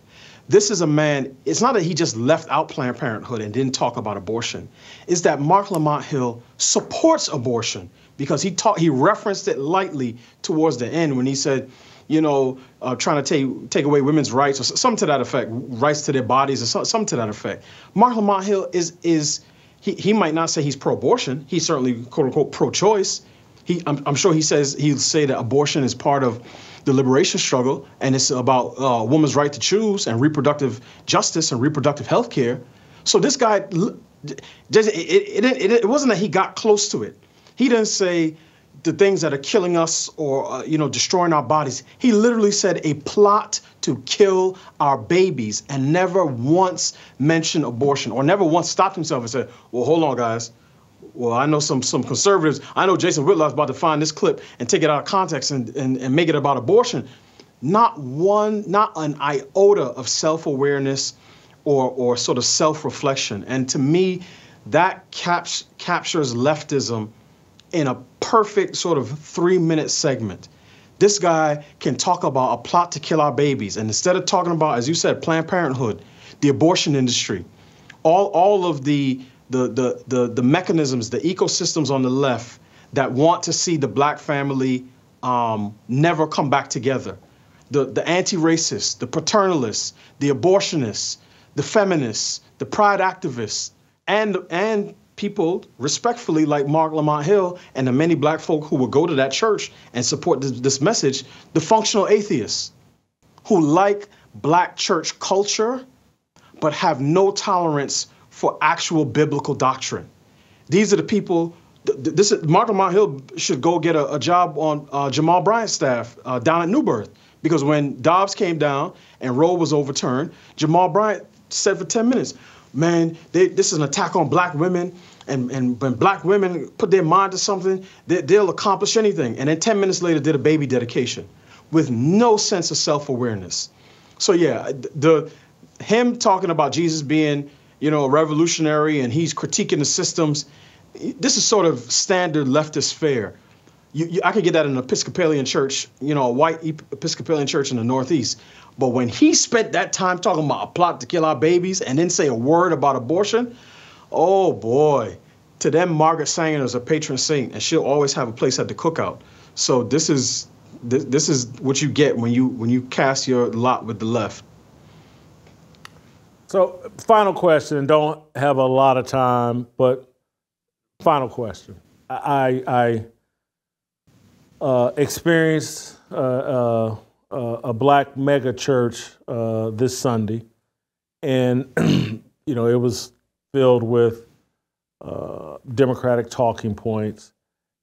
This is a man, it's not that he just left out Planned Parenthood and didn't talk about abortion. It's that Marc Lamont Hill supports abortion because he taught, he referenced it lightly towards the end when he said, you know, uh, trying to take take away women's rights or something to that effect, rights to their bodies or something to that effect. Marc Lamont Hill is is he, he might not say he's pro-abortion. He's certainly quote unquote pro-choice. He, I'm, I'm sure he says he'll say that abortion is part of the liberation struggle and it's about uh, woman's right to choose and reproductive justice and reproductive health care. So this guy, it, it, it, it, wasn't that he got close to it. He didn't say the things that are killing us or uh, you know destroying our bodies. He literally said a plot to kill our babies and never once mentioned abortion or never once stopped himself and said, "Well, hold on, guys well, I know some some conservatives. I know Jason Whitlock's about to find this clip and take it out of context and, and, and make it about abortion. Not one, not an iota of self-awareness or or sort of self-reflection. And to me, that caps, captures leftism in a perfect sort of three-minute segment. This guy can talk about a plot to kill our babies, and instead of talking about, as you said, Planned Parenthood, the abortion industry, all all of the the, the, the, the mechanisms, the ecosystems on the left that want to see the black family um, never come back together. The, the anti-racists, the paternalists, the abortionists, the feminists, the pride activists, and, and people respectfully like Marc Lamont Hill and the many black folk who will go to that church and support this, this message, the functional atheists who like black church culture but have no tolerance for actual biblical doctrine. These are the people. This is, Marc Lamont Hill should go get a, a job on uh, Jamal Bryant's staff uh, down at New Birth because when Dobbs came down and Roe was overturned, Jamal Bryant said for 10 minutes, "Man, they, this is an attack on black women." And, and when black women put their mind to something, they, they'll accomplish anything. And then 10 minutes later, did a baby dedication with no sense of self-awareness. So yeah, the him talking about Jesus being you know, a revolutionary and he's critiquing the systems. This is sort of standard leftist fare. You, you, I could get that in an Episcopalian church, you know, a white Episcopalian church in the Northeast. But when he spent that time talking about a plot to kill our babies and then say a word about abortion, oh boy, to them, Margaret Sanger is a patron saint and she'll always have a place at the cookout. So this is this, this is what you get when you when you cast your lot with the left. So, final question. Don't have a lot of time, but final question. I, I uh, experienced uh, uh, uh a black mega church uh, this Sunday, and *clears throat* you know it was filled with uh, Democratic talking points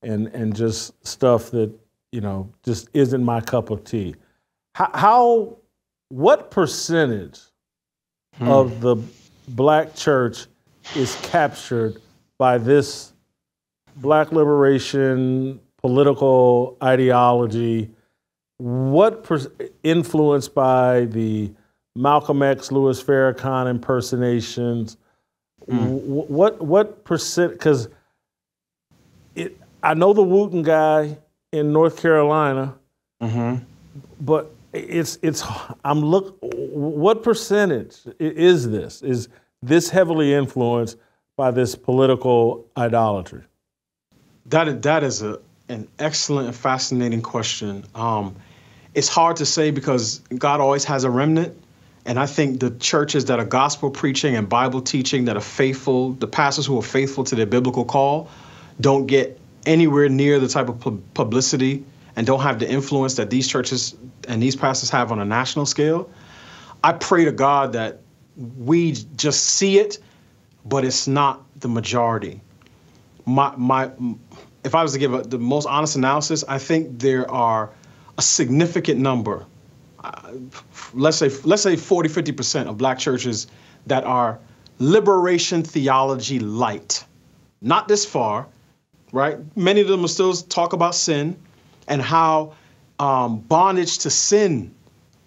and and just stuff that you know just isn't my cup of tea. How, how what percentage hmm. of the black church is captured by this black liberation political ideology. What per- influenced by the Malcolm X, Louis Farrakhan impersonations? Mm. what what percent? Because it, I know the Wooten guy in North Carolina, mm-hmm. but it's it's I'm look what percentage is this? Is this heavily influenced by this political idolatry? That that is a an excellent and fascinating question. Um, it's hard to say because God always has a remnant. And I think the churches that are gospel preaching and Bible teaching that are faithful the pastors who are faithful to their biblical call don't get anywhere near the type of publicity and don't have the influence that these churches and these pastors have on a national scale, I pray to God that we just see it, but it's not the majority. My, my, if I was to give a, the most honest analysis, I think there are a significant number, uh, let's say let's say 40, 50% of black churches that are liberation theology light. Not this far, right? Many of them will still talk about sin, and how um, bondage to sin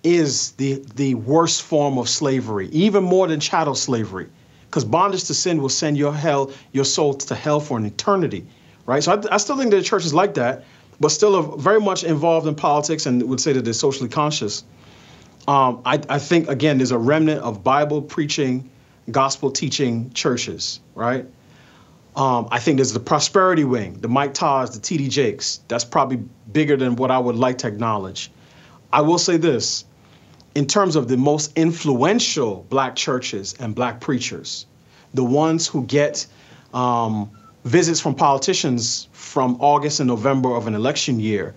is the, the worst form of slavery, even more than chattel slavery. Because bondage to sin will send your hell, your soul to hell for an eternity, right? So I, I still think that the church is like that, but still very much involved in politics and would say that they're socially conscious. Um, I, I think, again, there's a remnant of Bible preaching, gospel teaching churches, right? Um, I think there's the prosperity wing, the Mike Todds, the TD Jakes. That's probably bigger than what I would like to acknowledge. I will say this in terms of the most influential black churches and black preachers, the ones who get um, visits from politicians from August and November of an election year,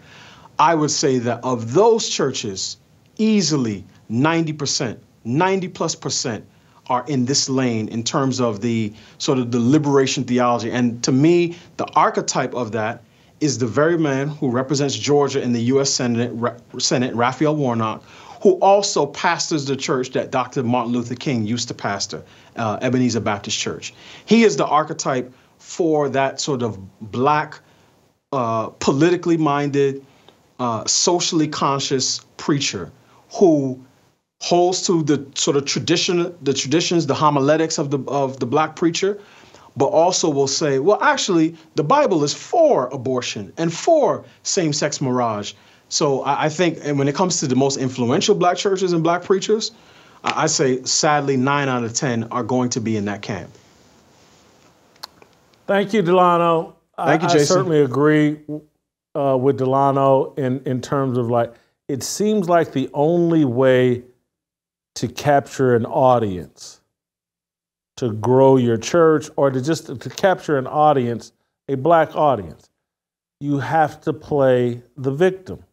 I would say that of those churches, easily 90%, 90 plus percent are in this lane in terms of the sort of the liberation theology. And to me, the archetype of that is the very man who represents Georgia in the U.S. Senate, Senate Raphael Warnock, who also pastors the church that Dr. Martin Luther King used to pastor, uh, Ebenezer Baptist Church. He is the archetype for that sort of black, uh, politically minded, uh, socially conscious preacher who holds to the sort of tradition, the traditions, the homiletics of the of the black preacher, but also will say, well, actually, the Bible is for abortion and for same-sex marriage. So I, I think, and when it comes to the most influential black churches and black preachers, I, I say sadly nine out of ten are going to be in that camp. Thank you, Delano. Thank you, I, Jason. I certainly agree uh, with Delano in, in terms of like, it seems like the only way to capture an audience, to grow your church, or to just to capture an audience, a black audience, you have to play the victim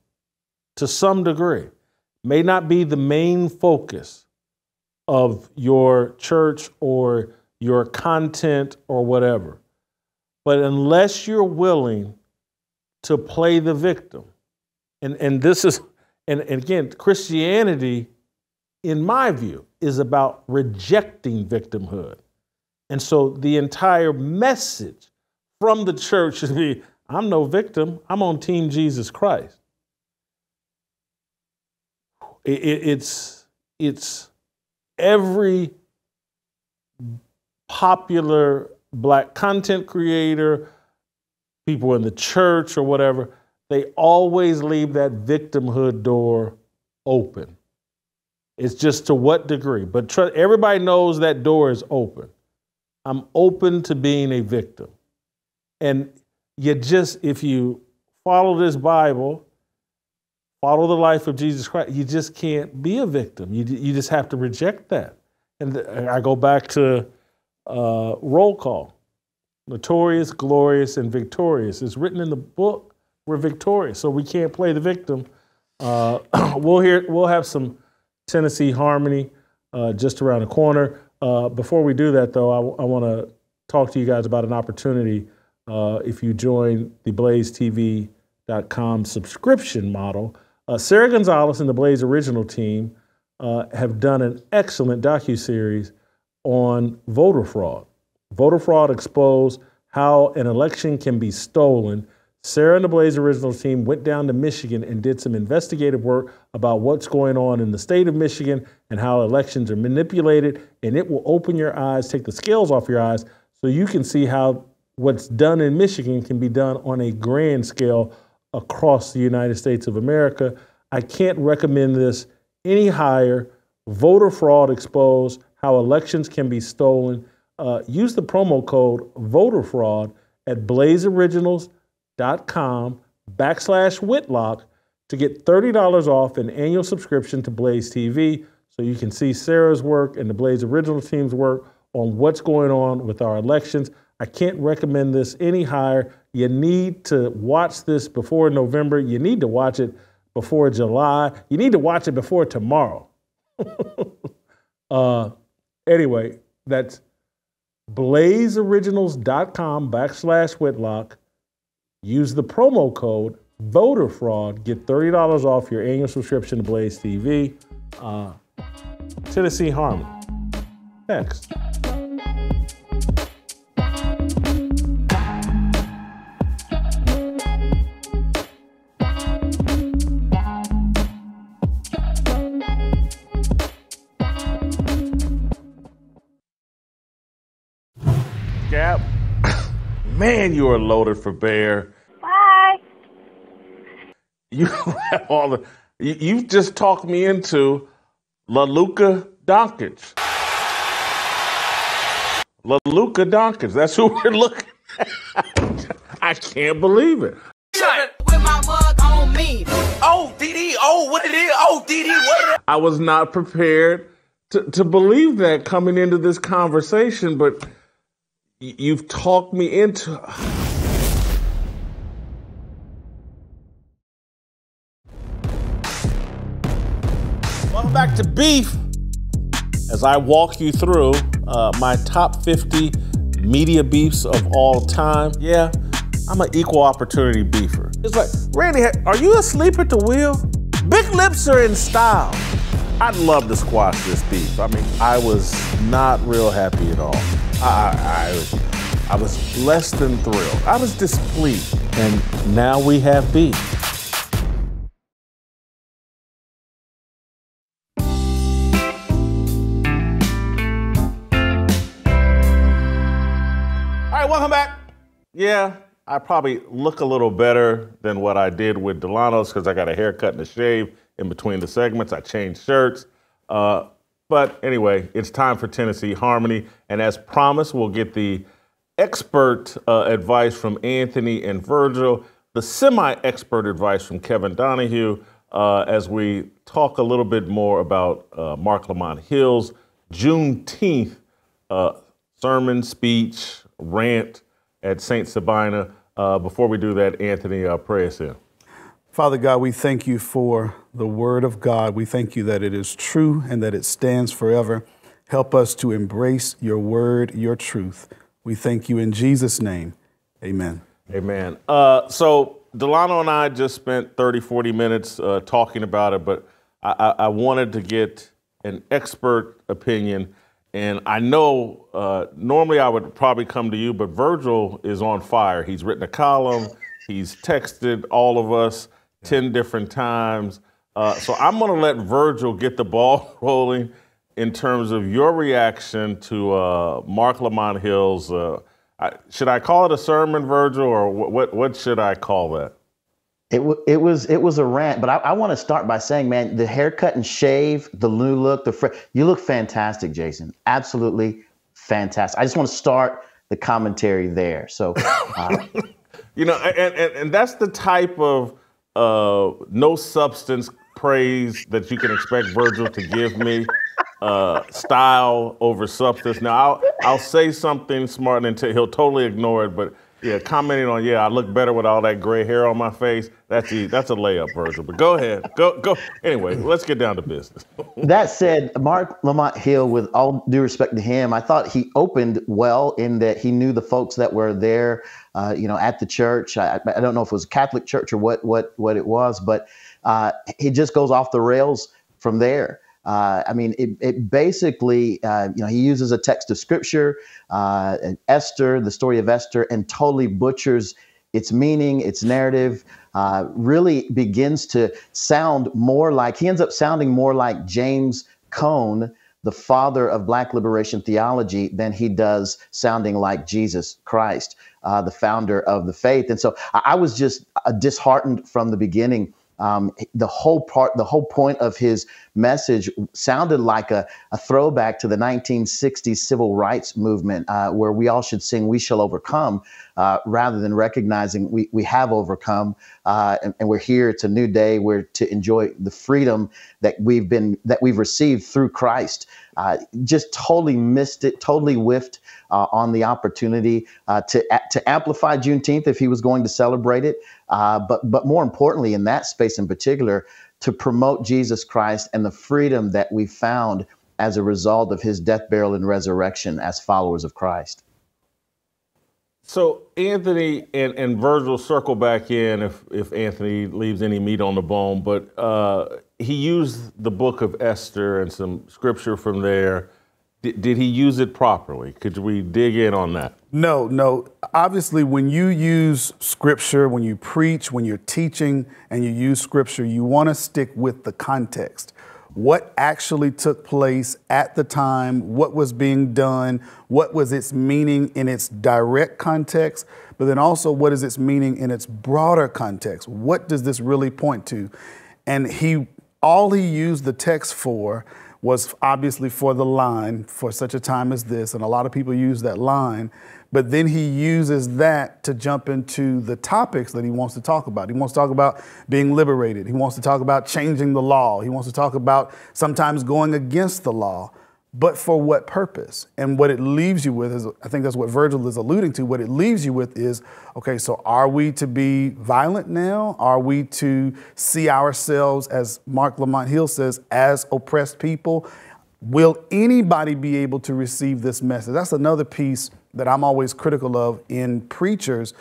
to some degree. May not be the main focus of your church or your content or whatever. But unless you're willing to play the victim, and, and this is, and, and again, Christianity, in my view, is about rejecting victimhood. And so the entire message from the church should be I'm no victim, I'm on Team Jesus Christ. It, it, it's, it's every popular black content creator, people in the church or whatever, they always leave that victimhood door open. It's just to what degree, but tr- everybody knows that door is open. I'm open to being a victim. And you just, if you follow this Bible, follow the life of Jesus Christ, you just can't be a victim. You, you just have to reject that. And I go back to uh, roll call. Notorious, glorious, and victorious. It's written in the book. We're victorious, so we can't play the victim. Uh, *clears throat* we'll hear. We'll have some Tennessee harmony uh, just around the corner. Uh, before we do that, though, I, I want to talk to you guys about an opportunity. Uh, if you join the BlazeTV.com subscription model, uh, Sara Gonzales and the Blaze original team uh, have done an excellent docu series on voter fraud. Voter fraud exposed how an election can be stolen. Sara and the Blaze Original team went down to Michigan and did some investigative work about what's going on in the state of Michigan and how elections are manipulated. And it will open your eyes, take the scales off your eyes, so you can see how what's done in Michigan can be done on a grand scale across the United States of America. I can't recommend this any higher. Voter fraud exposed, how elections can be stolen. Uh, use the promo code voter fraud at blazeoriginals.com backslash Whitlock to get $30 off an annual subscription to Blaze TV so you can see Sara's work and the Blaze Original team's work on what's going on with our elections. I can't recommend this any higher. You need to watch this before November. You need to watch it before July. You need to watch it before tomorrow. *laughs* uh, anyway, that's blazeoriginals.com backslash Whitlock. Use the promo code voter fraud. Get $30 off your annual subscription to Blaze TV. Uh, Tennessee Harmony. Next. Man, you are loaded for bear. Bye. You *laughs* have all the. You, you've just talked me into LaLuca Doncic. LaLuca Doncic. That's who we're looking at. *laughs* I can't believe it. with my mug on me. Oh, DD, oh, what it is? Oh, DD, what it is? I was not prepared to, to believe that coming into this conversation, but you've talked me into. *sighs* Welcome back to Beef. As I walk you through uh, my top 50 media beefs of all time. Yeah, I'm an equal opportunity beefer. It's like, Randy, are you asleep at the wheel? Big lips are in style. I'd love to squash this beef. I mean, I was not real happy at all. I, I, I was less than thrilled. I was displeased. And now we have beef. All right, welcome back. Yeah, I probably look a little better than what I did with Delano's because I got a haircut and a shave in between the segments. I changed shirts. Uh, but anyway, it's time for Tennessee Harmony. And as promised, we'll get the expert uh, advice from Anthony and Virgil, the semi expert advice from Kevin Donahue, uh, as we talk a little bit more about uh, Marc Lamont Hill's Juneteenth uh, sermon, speech, rant at St. Sabina. Uh, before we do that, Anthony, uh, pray us in. Father God, we thank you for the word of God. We thank you that it is true and that it stands forever. Help us to embrace your word, your truth. We thank you in Jesus' name. Amen. Amen. Uh, so, Delano and I just spent 30, 40 minutes uh, talking about it, but I, I, wanted to get an expert opinion and I know uh, normally I would probably come to you, but Virgil is on fire. He's written a column, he's texted all of us 10 different times. Uh, so I'm going to let Virgil get the ball *laughs* rolling in terms of your reaction to uh, Marc Lamont Hill's. Uh, I, should I call it a sermon, Virgil, or what, what, what should I call that? It, w- it was it was a rant, but I, I want to start by saying, man, the haircut and shave, the new look, the fr- you look fantastic, Jason. Absolutely fantastic. I just want to start the commentary there. So, *laughs* uh, you know, and, and, and that's the type of uh, no substance praise that you can expect Virgil to give me. Uh, style over substance. Now I'll I'll say something smart and he'll totally ignore it, but yeah, commenting on yeah, I look better with all that gray hair on my face. That's a, that's a layup, Virgil. But go ahead, go go. Anyway, let's get down to business. that said, Marc Lamont Hill, with all due respect to him, I thought he opened well in that he knew the folks that were there, uh, you know, at the church. I, I, don't know if it was a Catholic church or what what what it was, but uh, he just goes off the rails from there. Uh, I mean, it, it basically, uh, you know, he uses a text of scripture, uh, Esther, the story of Esther, and totally butchers its meaning, its narrative. Uh, really begins to sound more like he ends up sounding more like James Cone, the father of Black liberation theology, than he does sounding like Jesus Christ, uh, the founder of the faith. And so I, I was just disheartened from the beginning um, the whole part, the whole point of his message sounded like a, a throwback to the 1960s civil rights movement, uh, where we all should sing "We Shall Overcome," uh, rather than recognizing we we have overcome uh, and, and, we're here. It's a new day. We're to enjoy the freedom that we've been that we've received through Christ. Uh, just totally missed it. Totally whiffed uh, on the opportunity uh, to to amplify Juneteenth if he was going to celebrate it. Uh, but but more importantly, in that space in particular, to promote Jesus Christ and the freedom that we found as a result of his death, burial, and resurrection as followers of Christ. So Anthony and, and Virgil circle back in if, if Anthony leaves any meat on the bone, but uh, he used the book of Esther and some scripture from there did, did he use it properly? Could we dig in on that? No, no. Obviously, when you use scripture, when you preach, when you're teaching and you use scripture, you want to stick with the context. What actually took place at the time, what was being done, what was its meaning in its direct context, but then also what is its meaning in its broader context? What does this really point to? And he all he used the text for was obviously for the line for such a time as this, and a lot of people use that line. But then he uses that to jump into the topics that he wants to talk about. He wants to talk about being liberated. He wants to talk about changing the law. He wants to talk about sometimes going against the law but for what purpose? And what it leaves you with is, I think that's what Virgil is alluding to. What it leaves you with is, okay, so are we to be violent now? Are we to see ourselves, as Marc Lamont Hill says, as oppressed people? Will anybody be able to receive this message? That's another piece that I'm always critical of in preachers.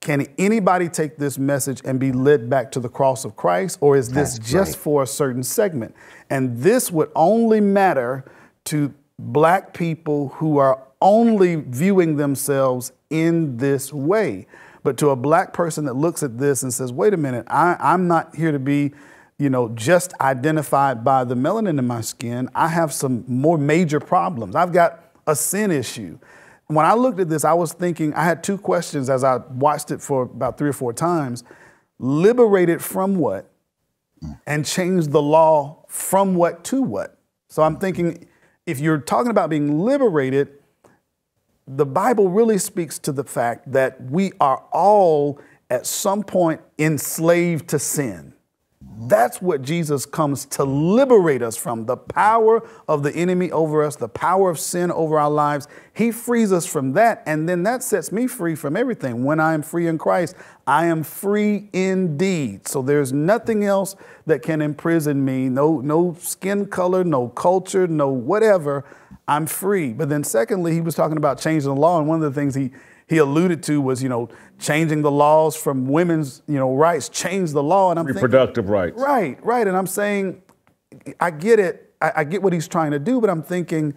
Can anybody take this message and be led back to the cross of Christ, or is this That's just right. for a certain segment? And this would only matter to black people who are only viewing themselves in this way. But to a black person that looks at this and says, wait a minute, I, I'm not here to be, you know, just identified by the melanin in my skin. I have some more major problems. I've got a sin issue. When I looked at this, I was thinking, I had two questions as I watched it for about three or four times. Liberated from what? Hmm. And change the law from what to what? So I'm thinking, if you're talking about being liberated, the Bible really speaks to the fact that we are all at some point enslaved to sin. That's what Jesus comes to liberate us from the power of the enemy over us, the power of sin over our lives. He frees us from that, and then that sets me free from everything. When I am free in Christ, I am free indeed. So there's nothing else that can imprison me no, no skin color, no culture, no whatever. I'm free. But then, secondly, he was talking about changing the law, and one of the things he he alluded to was, you know, changing the laws from women's, you know, rights, change the law. And I'm reproductive thinking, rights. Right, right. And I'm saying, I get it. I, I get what he's trying to do, but I'm thinking,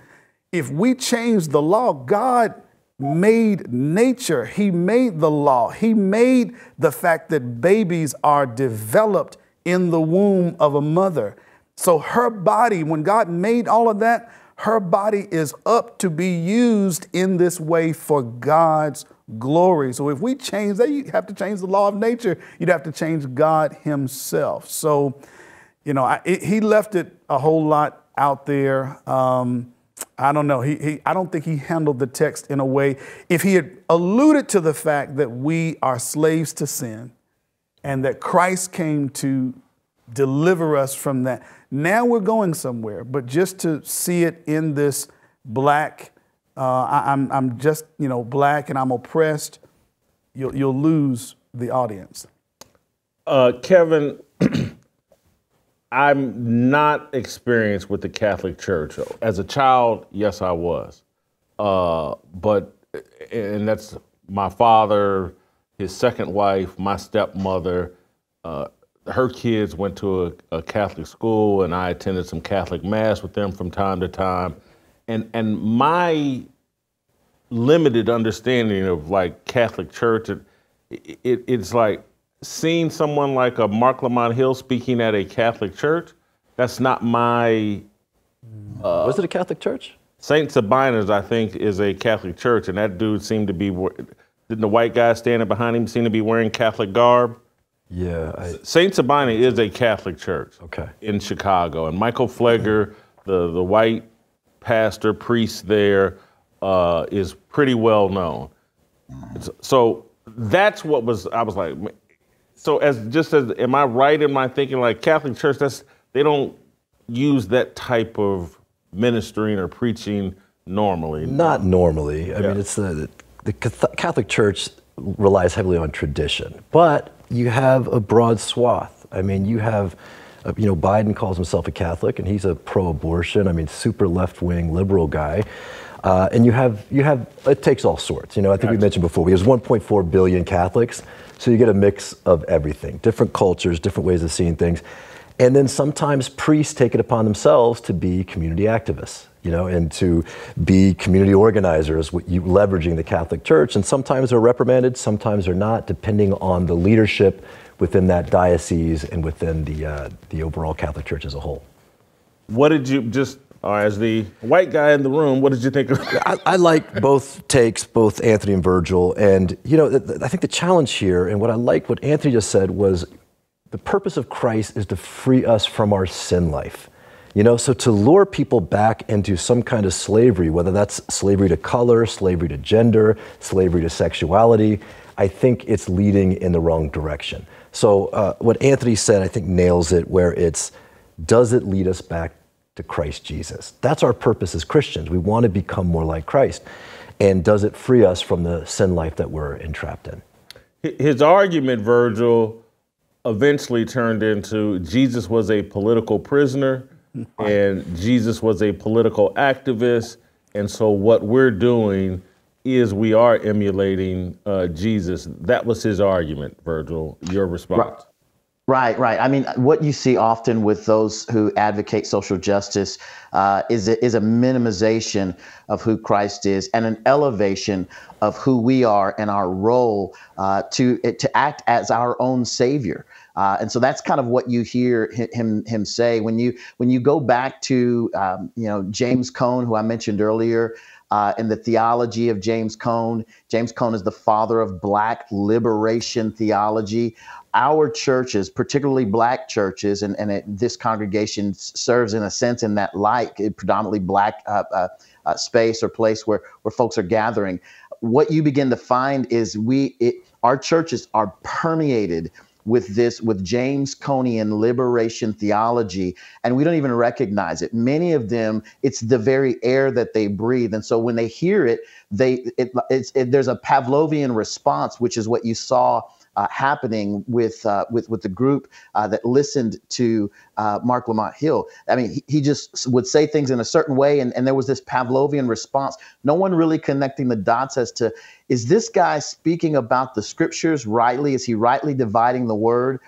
if we change the law, God made nature. He made the law. He made the fact that babies are developed in the womb of a mother. So her body, when God made all of that, her body is up to be used in this way for God's glory. So if we change that, you have to change the law of nature. You'd have to change God Himself. So, you know, I, it, He left it a whole lot out there. Um, I don't know. He, he, I don't think he handled the text in a way. If he had alluded to the fact that we are slaves to sin and that Christ came to deliver us from that, now we're going somewhere, but just to see it in this black, uh, I, am I'm, I'm just, you know, black and I'm oppressed, you'll, you'll lose the audience. Uh, Kevin, *clears throat* I'm not experienced with the Catholic Church. As a child, yes, I was. Uh, but, and that's my father, his second wife, my stepmother, uh, her kids went to a, a, Catholic school, and I attended some Catholic mass with them from time to time. And and my limited understanding of like Catholic Church, it, it, it's like seeing someone like a Marc Lamont Hill speaking at a Catholic church. That's not my. Uh, Was it a Catholic church? Saint Sabina's, I think, is a Catholic church, and that dude seemed to be. Didn't the white guy standing behind him seem to be wearing Catholic garb? Yeah. I, Saint Sabina is a Catholic church okay. in Chicago. And Michael Pfleger, the, the white pastor, priest there, uh, is pretty well known. So that's what was, I was like, so as just as, am I right in my thinking like Catholic church, that's, they don't use that type of ministering or preaching normally? Not normally. I yeah. mean, it's the, the Catholic church relies heavily on tradition, but you have a broad swath. I mean, you have, uh, you know, Biden calls himself a Catholic, and he's a pro-abortion. I mean, super left-wing liberal guy. Uh, and you have you have it takes all sorts. You know, I think gotcha. we mentioned before. We have 1.4 billion Catholics, so you get a mix of everything, different cultures, different ways of seeing things, and then sometimes priests take it upon themselves to be community activists you know, and to be community organizers, leveraging the Catholic Church. And sometimes they're reprimanded, sometimes they're not, depending on the leadership within that diocese and within the, uh, the overall Catholic Church as a whole. What did you just, as the white guy in the room, what did you think of? *laughs* I, I like both takes, both Anthony and Virgil. And, you know, I think the challenge here, and what I like what Anthony just said was the purpose of Christ is to free us from our sin life. You know, so to lure people back into some kind of slavery, whether that's slavery to color, slavery to gender, slavery to sexuality, I think it's leading in the wrong direction. So uh, what Anthony said, I think nails it, where it's does it lead us back to Christ Jesus? That's our purpose as Christians. We want to become more like Christ. And does it free us from the sin life that we're entrapped in? His argument, Virgil, eventually turned into Jesus was a political prisoner and Jesus was a political activist. And so what we're doing is we are emulating uh, Jesus. That was his argument, Virgil. Your response? Right, right. Right. I mean, what you see often with those who advocate social justice uh, is a, is a minimization of who Christ is and an elevation of who we are and our role uh, to to act as our own Savior. Uh, and so that's kind of what you hear him him say when you when you go back to um, you know James Cone, who I mentioned earlier. Uh, in the theology of James Cone. James Cone is the father of black liberation theology our churches, particularly black churches, and, and it, this congregation serves in a sense in that light, predominantly black uh, uh, uh, space or place where, where folks are gathering. What you begin to find is we, it, our churches are permeated with this, with James Coneian liberation theology, and we don't even recognize it. Many of them, it's the very air that they breathe, and so when they hear it, they it, it's it, there's a Pavlovian response, which is what you saw uh, happening with, uh, with with the group uh, that listened to uh, Marc Lamont Hill. I mean, he, he, just would say things in a certain way, and, and there was this Pavlovian response. No one really connecting the dots as to is this guy speaking about the scriptures rightly? Is he rightly dividing the word?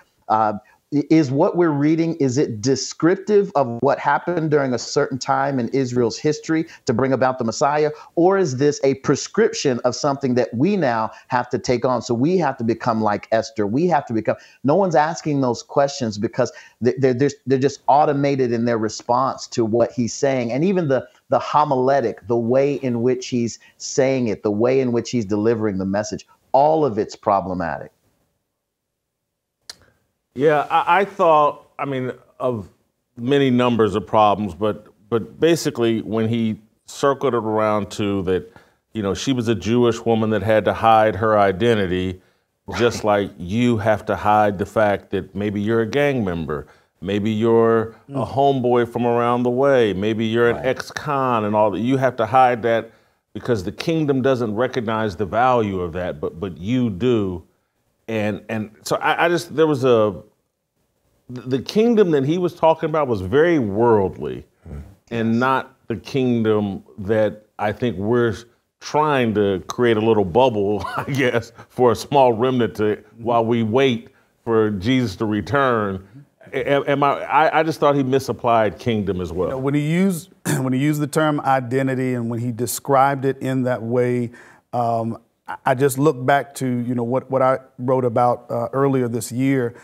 Is what we're reading is it descriptive of what happened during a certain time in Israel's history to bring about the Messiah? Or is this a prescription of something that we now have to take on? So we have to become like Esther. We have to become no one's asking those questions because they're they're, they're just automated in their response to what he's saying. And even the the homiletic the way in which he's saying it the way in which he's delivering the message all of it's problematic yeah, I, I thought, I mean, of many numbers of problems, but but basically when he circled it around to that, you know, she was a Jewish woman that had to hide her identity, just like you have to hide the fact that maybe you're a gang member, maybe you're mm. a homeboy from around the way, maybe you're an ex-con and all that. You have to hide that because the kingdom doesn't recognize the value of that, but but you do and and so I, I, just there was a the kingdom that he was talking about was very worldly mm. and not the kingdom that I think we're trying to create a little bubble, *laughs* I guess, for a small remnant to while we wait for Jesus to return. Am I, I, I just thought he misapplied kingdom as well. You know, when he used *clears throat* when he used the term identity and when he described it in that way, um, I just look back to you know what, what I wrote about uh, earlier this year.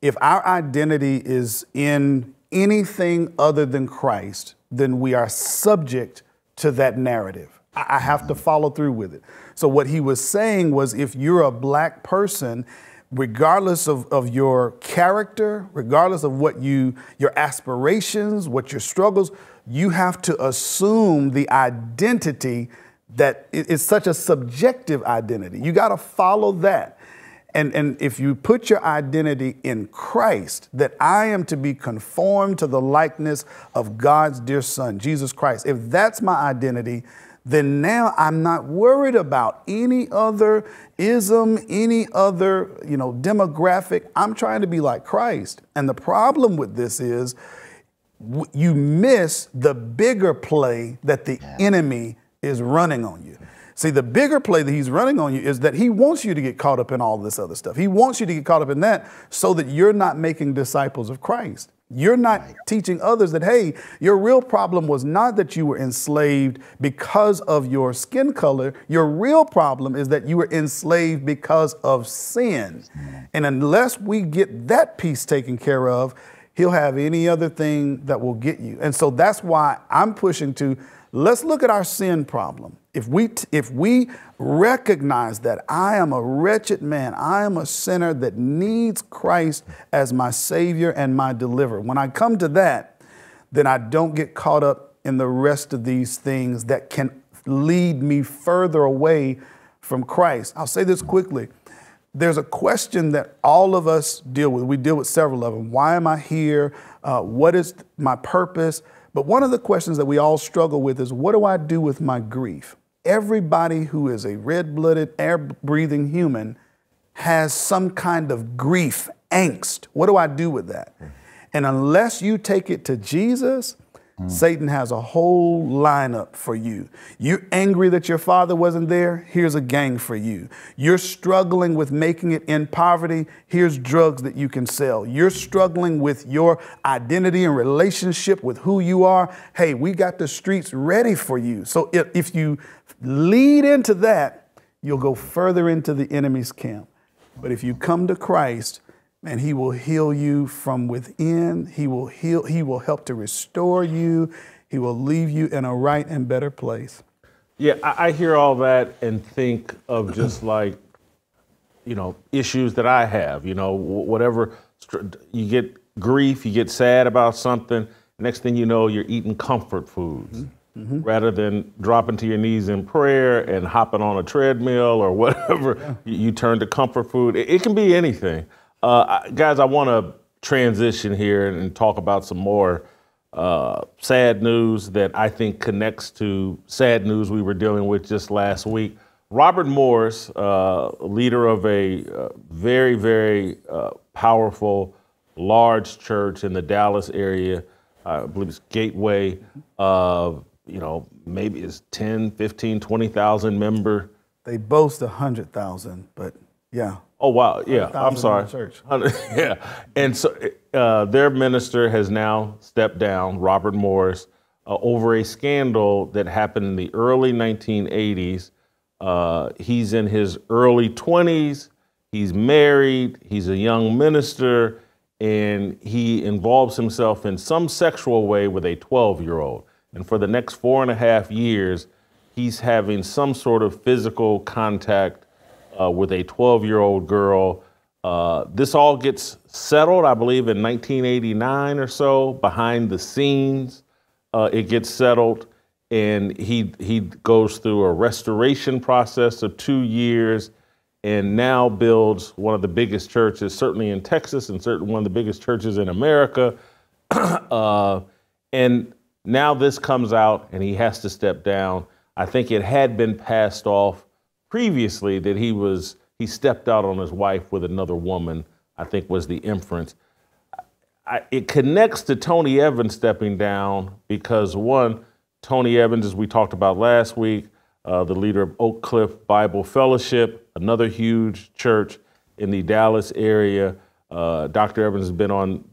If our identity is in anything other than Christ, then we are subject to that narrative. I have to follow through with it. So what he was saying was if you're a black person, regardless of, of your character, regardless of what you your aspirations, what your struggles, you have to assume the identity that it's such a subjective identity. You got to follow that. And, and if you put your identity in Christ, that I am to be conformed to the likeness of God's dear Son, Jesus Christ, if that's my identity, then now I'm not worried about any other ism, any other, you know, demographic. I'm trying to be like Christ. And the problem with this is you miss the bigger play that the yeah. enemy is running on you. See, the bigger play that he's running on you is that he wants you to get caught up in all this other stuff. He wants you to get caught up in that so that you're not making disciples of Christ. You're not teaching others that, hey, your real problem was not that you were enslaved because of your skin color. Your real problem is that you were enslaved because of sin. Mm-hmm. And unless we get that piece taken care of, he'll have any other thing that will get you. And so that's why I'm pushing to Let's look at our sin problem. If we, if we recognize that I am a wretched man, I am a sinner that needs Christ as my Savior and my deliverer, when I come to that, then I don't get caught up in the rest of these things that can lead me further away from Christ. I'll say this quickly. There's a question that all of us deal with. We deal with several of them. Why am I here? Uh, what is my purpose? But one of the questions that we all struggle with is what do I do with my grief? Everybody who is a red blooded, air breathing human has some kind of grief, angst. What do I do with that? And unless you take it to Jesus, Mm. Satan has a whole lineup for you. You're angry that your father wasn't there? Here's a gang for you. You're struggling with making it in poverty? Here's drugs that you can sell. You're struggling with your identity and relationship with who you are? Hey, we got the streets ready for you. So if, if you lead into that, you'll go further into the enemy's camp. But if you come to Christ, and he will heal you from within. He will heal, he will help to restore you. He will leave you in a right and better place. Yeah, I, I hear all that and think of *clears throat* just like, you know, issues that I have. You know, whatever you get grief, you get sad about something. Next thing you know, you're eating comfort foods. Mm-hmm. Rather than dropping to your knees in prayer and hopping on a treadmill or *laughs* whatever, yeah. you, you, turn to comfort food. It, it can be anything. Uh, guys, I want to transition here and talk about some more uh, sad news that I think connects to sad news we were dealing with just last week. Robert Morris, uh, leader of a uh, very, very uh, powerful, large church in the Dallas area, I believe it's Gateway, you know, maybe it's 10, 15, 20,000 member. They boast 100,000, but yeah. Oh wow, yeah. I'm sorry. Church. *laughs* yeah, and so uh, their minister has now stepped down, Robert Morris, uh, over a scandal that happened in the early 1980s. Uh, he's in his early 20s. He's married. He's a young minister, and he involves himself in some sexual way with a 12-year-old. And for the next four and a half years, he's having some sort of physical contact uh, with a 12 year old girl. Uh, this all gets settled, I believe, in 1989 or so, behind the scenes. Uh, it gets settled, and he, he goes through a restoration process of two years and now builds one of the biggest churches, certainly in Texas, and certainly one of the biggest churches in America. *clears throat* uh, and now this comes out, and he has to step down. I think it had been passed off previously that he was he stepped out on his wife with another woman. I think was the inference. I, it connects to Tony Evans stepping down because one, Tony Evans, as we talked about last week, uh, the leader of Oak Cliff Bible Fellowship, another huge church in the Dallas area. Uh, Dr. Evans has been on.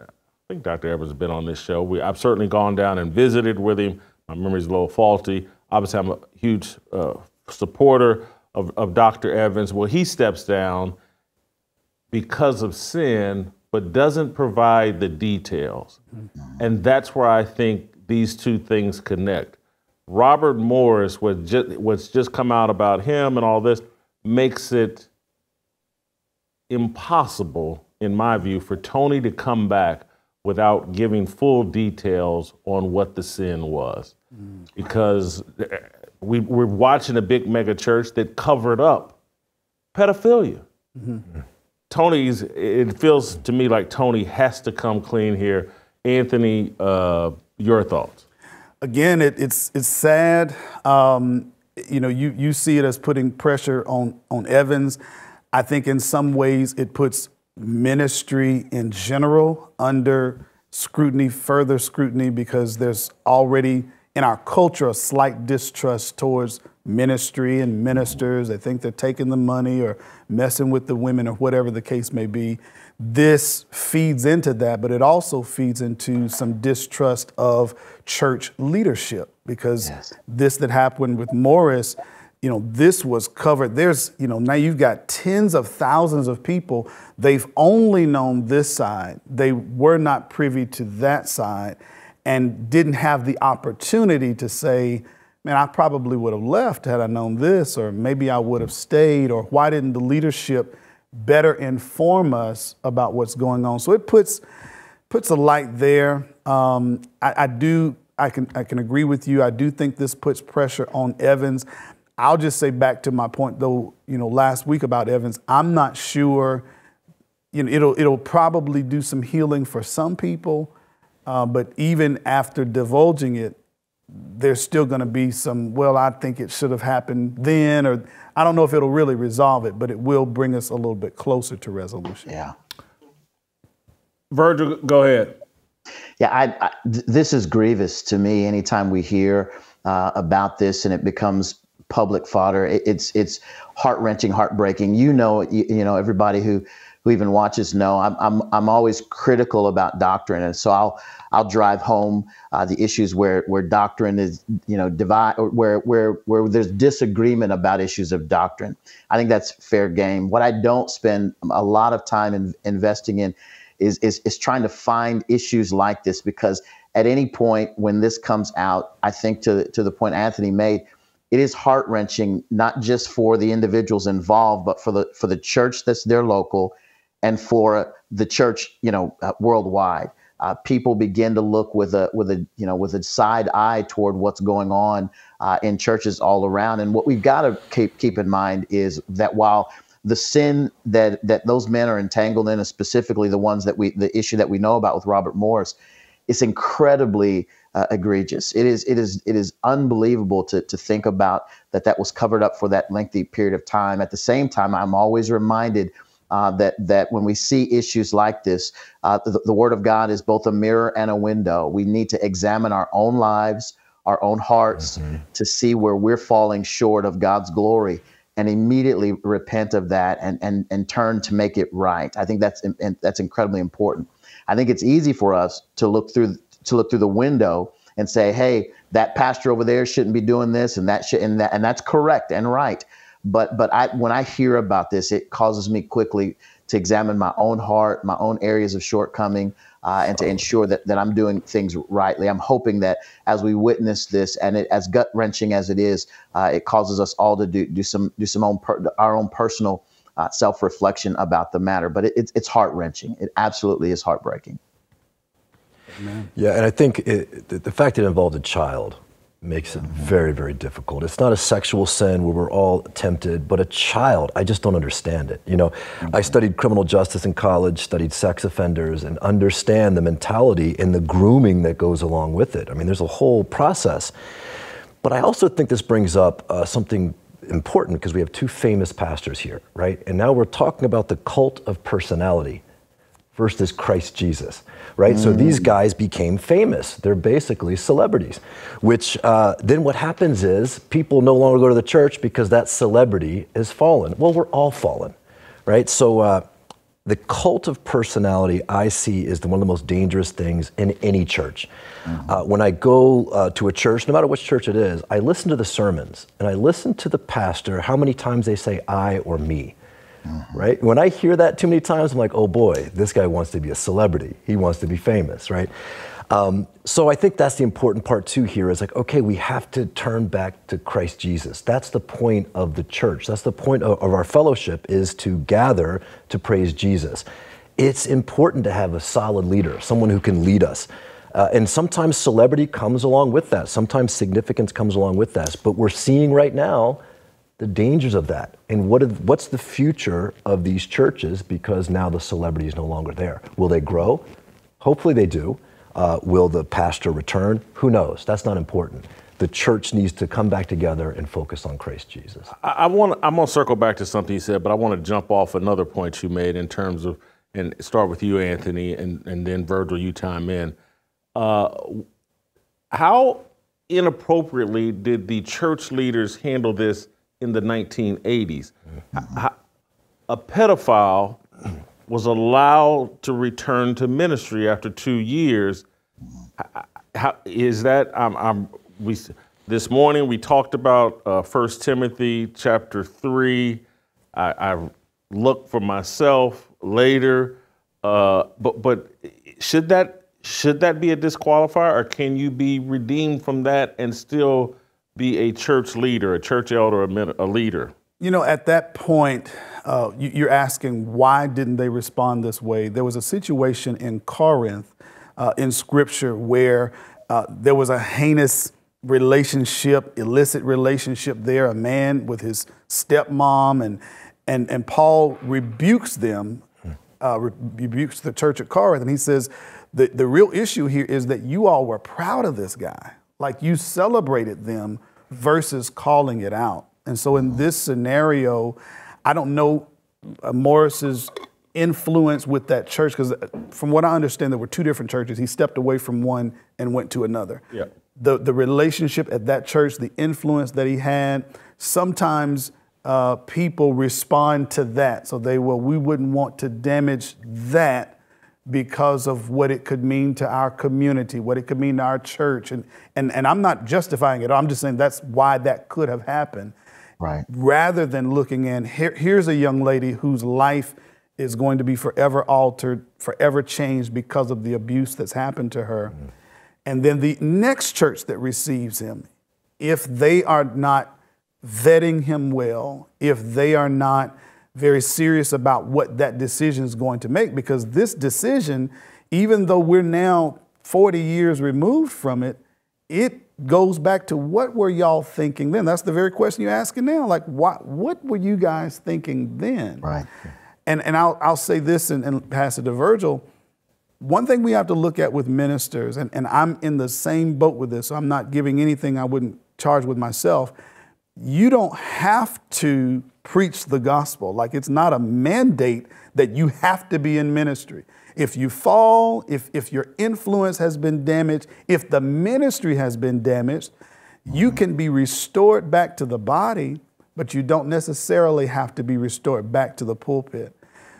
I think Dr. Evans has been on this show. We, I've certainly gone down and visited with him. My memory's a little faulty. Obviously, I'm a huge uh, supporter of, of Dr. Evans. Well, he steps down because of sin, but doesn't provide the details. And that's where I think these two things connect. Robert Morris, what just, what's just come out about him and all this, makes it impossible, in my view, for Tony to come back without giving full details on what the sin was. Mm. Because we, we're watching a big mega church that covered up pedophilia. Mm-hmm. Tony's, it feels to me like Tony has to come clean here. Anthony, uh, your thoughts? Again, it, it's, it's sad. Um, you know, you, you see it as putting pressure on, on Evans. I think in some ways it puts ministry in general under scrutiny, further scrutiny, because there's already in our culture a slight distrust towards ministry and ministers. They think they're taking the money or messing with the women or whatever the case may be. This feeds into that, but it also feeds into some distrust of church leadership because yes. this that happened with Morris, you know, this was covered. There's, you know, now you've got tens of thousands of people. They've only known this side. They were not privy to that side and didn't have the opportunity to say, man, I probably would have left had I known this, or maybe I would have stayed, or why didn't the leadership better inform us about what's going on? So it puts puts a light there. Um, I, I do. I can I can agree with you. I do think this puts pressure on Evans. I'll just say back to my point though, you know, last week about Evans, I'm not sure. You know, it'll it'll probably do some healing for some people. Uh, but even after divulging it, there's still going to be some, well, I think it should have happened then, or I don't know if it'll really resolve it, but it will bring us a little bit closer to resolution. Yeah. Virgil, go ahead. Yeah, I, I, this is grievous to me. Anytime we hear uh, about this and it becomes public fodder, it, it's it's heart wrenching, heartbreaking. You know, you, you, know, everybody who who even watches know I'm I'm I'm always critical about doctrine, and so I'll I'll drive home uh, the issues where where doctrine is you know divide or where where where there's disagreement about issues of doctrine. I think that's fair game. What I don't spend a lot of time in, investing in is, is is trying to find issues like this because at any point when this comes out, I think to to the point Anthony made, it is heart wrenching not just for the individuals involved, but for the for the church that's their local, and for the church you know uh, worldwide uh, people begin to look with a with a you know with a side eye toward what's going on uh, in churches all around. And what we've got to keep keep in mind is that while the sin that that those men are entangled in, and specifically the ones that we the issue that we know about with Robert Morris, is incredibly uh, egregious. It is it is it is unbelievable to to think about that that was covered up for that lengthy period of time. At the same time, I'm always reminded uh, that that when we see issues like this, uh, the, the Word of God is both a mirror and a window. We need to examine our own lives, our own hearts, mm-hmm. to see where we're falling short of God's glory, and immediately repent of that and and and turn to make it right. I think that's that's incredibly important. I think it's easy for us to look through to look through the window and say, "Hey, that pastor over there shouldn't be doing this, and that should and that and that's correct and right." But but I when I hear about this, it causes me quickly to examine my own heart, my own areas of shortcoming, uh, and to ensure that, that I'm doing things rightly. I'm hoping that as we witness this, and it, as gut wrenching as it is, uh, it causes us all to do do some do some own per, our own personal uh, self reflection about the matter. But it, it's it's heart wrenching. It absolutely is heartbreaking. Amen. Yeah, and I think it, the, the fact it involved a child makes it very, very difficult. It's not a sexual sin where we're all tempted, but a child, I just don't understand it. You know, I studied criminal justice in college, studied sex offenders, and understand the mentality and the grooming that goes along with it. I mean, there's a whole process. But I also think this brings up uh, something important because we have two famous pastors here, right? And now we're talking about the cult of personality versus Christ Jesus, right? Mm. So these mm. guys became famous. They're basically celebrities, which uh, then what happens is people no longer go to the church because that celebrity is fallen. Well, we're all fallen, right? So uh, the cult of personality I see is the, one of the most dangerous things in any church. Mm-hmm. Uh, when I go uh, to a church, no matter which church it is, I listen to the sermons and I listen to the pastor how many times they say I or me. Mm-hmm. Right? When I hear that too many times, I'm like, oh boy, this guy wants to be a celebrity. He wants to be famous, right? Um, so I think that's the important part too here is like, okay, we have to turn back to Christ Jesus. That's the point of the church. That's the point of, of our fellowship is to gather to praise Jesus. It's important to have a solid leader, someone who can lead us. Uh, and sometimes celebrity comes along with that. Sometimes significance comes along with that. But we're seeing right now the dangers of that and what what's the future of these churches because now the celebrity is no longer there. Will they grow? Hopefully they do. Uh, will the pastor return? Who knows? That's not important. The church needs to come back together and focus on Christ Jesus. I, I want. I'm gonna circle back to something you said, but I want to jump off another point you made in terms of, and start with you, Anthony, and and then Virgil, you chime in. Uh, how inappropriately did the church leaders handle this in the 1980s. Mm-hmm. A pedophile was allowed to return to ministry after two years. How, is that? I'm, I'm, we, this morning we talked about uh, 1 Timothy chapter 3. I, I looked for myself later, uh, but, but should, that, should that be a disqualifier, or can you be redeemed from that and still be a church leader, a church elder, a, leader? You know, at that point, uh, you're asking why didn't they respond this way? There was a situation in Corinth uh, in Scripture where uh, there was a heinous relationship, illicit relationship there, a man with his stepmom, and and and Paul rebukes them, uh, rebukes the church at Corinth, and he says the the real issue here is that you all were proud of this guy. Like you celebrated them versus calling it out. And so in this scenario, I don't know uh, Morris's influence with that church? Because from what I understand, there were two different churches. He stepped away from one and went to another. Yeah. The the relationship at that church, the influence that he had. Sometimes uh, people respond to that, so they well, we wouldn't want to damage that because of what it could mean to our community, what it could mean to our church, and and and I'm not justifying it. I'm just saying that's why that could have happened. Right. Rather than looking in, here, here's a young lady whose life is going to be forever altered, forever changed because of the abuse that's happened to her. Mm-hmm. And then the next church that receives him, if they are not vetting him well, if they are not very serious about what that decision is going to make, because this decision, even though we're now 40 years removed from it, it goes back to what were y'all thinking then? That's the very question you're asking now. Like, what, what were you guys thinking then? Right. And, and I'll, I'll say this and, and pass it to Virgil. One thing we have to look at with ministers, and, and I'm in the same boat with this, so I'm not giving anything I wouldn't charge with myself. You don't have to preach the gospel. Like, it's not a mandate that you have to be in ministry. If you fall, if, if your influence has been damaged, if the ministry has been damaged, you can be restored back to the body, but you don't necessarily have to be restored back to the pulpit.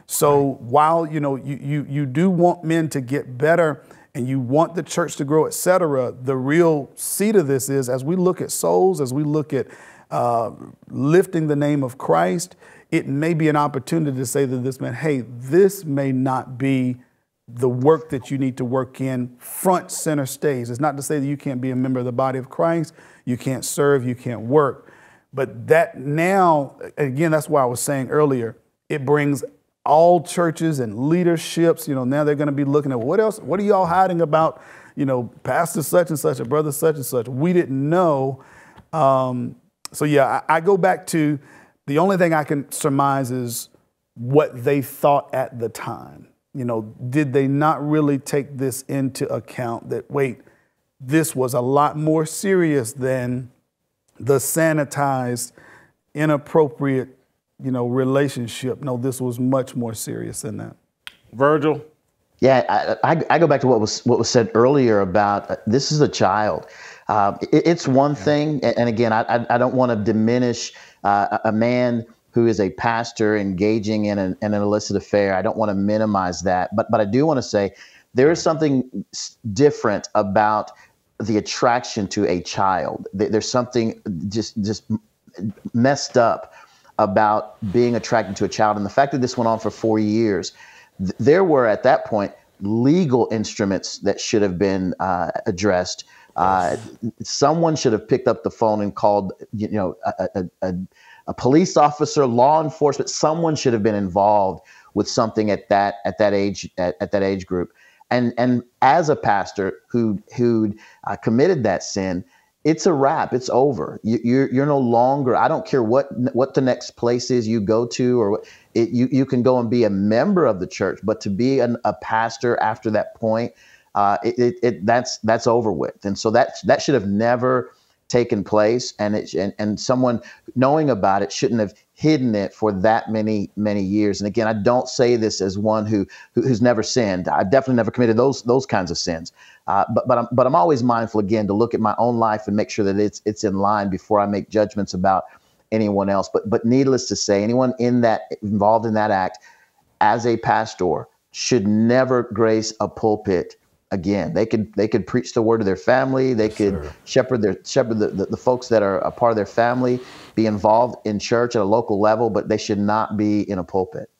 So right. while you know you, you you do want men to get better and you want the church to grow, et cetera, the real seed of this is as we look at souls, as we look at lifting the name of Christ, it may be an opportunity to say to this man, hey, this may not be the work that you need to work in front center stage. It's not to say that you can't be a member of the body of Christ, you can't serve, you can't work. But that now, again, that's why I was saying earlier, it brings all churches and leaderships, you know, now they're going to be looking at what else, what are y'all hiding about, you know, pastor such and such, a brother such and such. We didn't know. Um, so, yeah, I, I go back to the only thing I can surmise is what they thought at the time. You know, did they not really take this into account that, wait, this was a lot more serious than the sanitized, inappropriate, you know, relationship? No, this was much more serious than that. Virgil? Yeah, I, I, I go back to what was what was said earlier about uh, this is a child. Uh, it, it's one thing, and again, I, I don't want to diminish uh, a man who is a pastor engaging in an, in an illicit affair. I don't want to minimize that, but but I do want to say there is something different about the attraction to a child. There's something just just messed up about being attracted to a child, and the fact that this went on for four years. There were at that point legal instruments that should have been uh, addressed. Uh, someone should have picked up the phone and called, you know, a, a, a a police officer, law enforcement, someone should have been involved with something at that at that age at, at that age group. And and as a pastor who who uh, committed that sin, it's a wrap. It's over. You, are you're, you're no longer. I don't care what what the next place is you go to, or it, you you can go and be a member of the church, but to be an, a pastor after that point, uh, it, it, it that's that's over with. And so that that should have never taken place. And it and, and someone knowing about it shouldn't have hidden it for that many many years. And again i don't say this as one who, who who's never sinned. I've definitely never committed those those kinds of sins. Uh, but but I'm, but I'm always mindful again to look at my own life and make sure that it's it's in line before i make judgments about anyone else. But but needless to say anyone in that involved in that act as a pastor should never grace a pulpit again. They could they could preach the word to their family. They could sure. shepherd their shepherd the, the, the, folks that are a part of their family, be involved in church at a local level, but they should not be in a pulpit.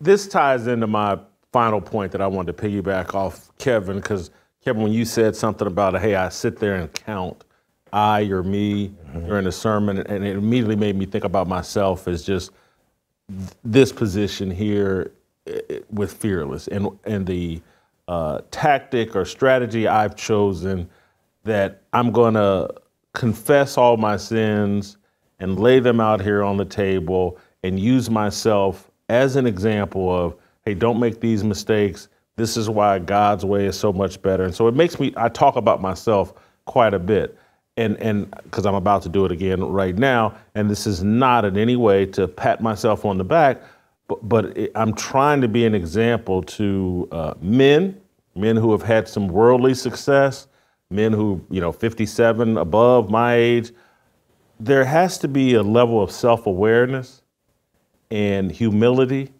This ties into my final point that I wanted to piggyback off Kevin, because Kevin, when you said something about hey, I sit there and count I or me mm-hmm. during the sermon, and it immediately made me think about myself as just this position here with Fearless and, and the uh, tactic or strategy I've chosen that I'm going to confess all my sins and lay them out here on the table and use myself as an example of, hey, don't make these mistakes. This is why God's way is so much better. And so it makes me, I talk about myself quite a bit. and and because I'm about to do it again right now, and this is not in any way to pat myself on the back, but I'm trying to be an example to uh, men, men who have had some worldly success, men who you know 57 above my age. There has to be a level of self-awareness and humility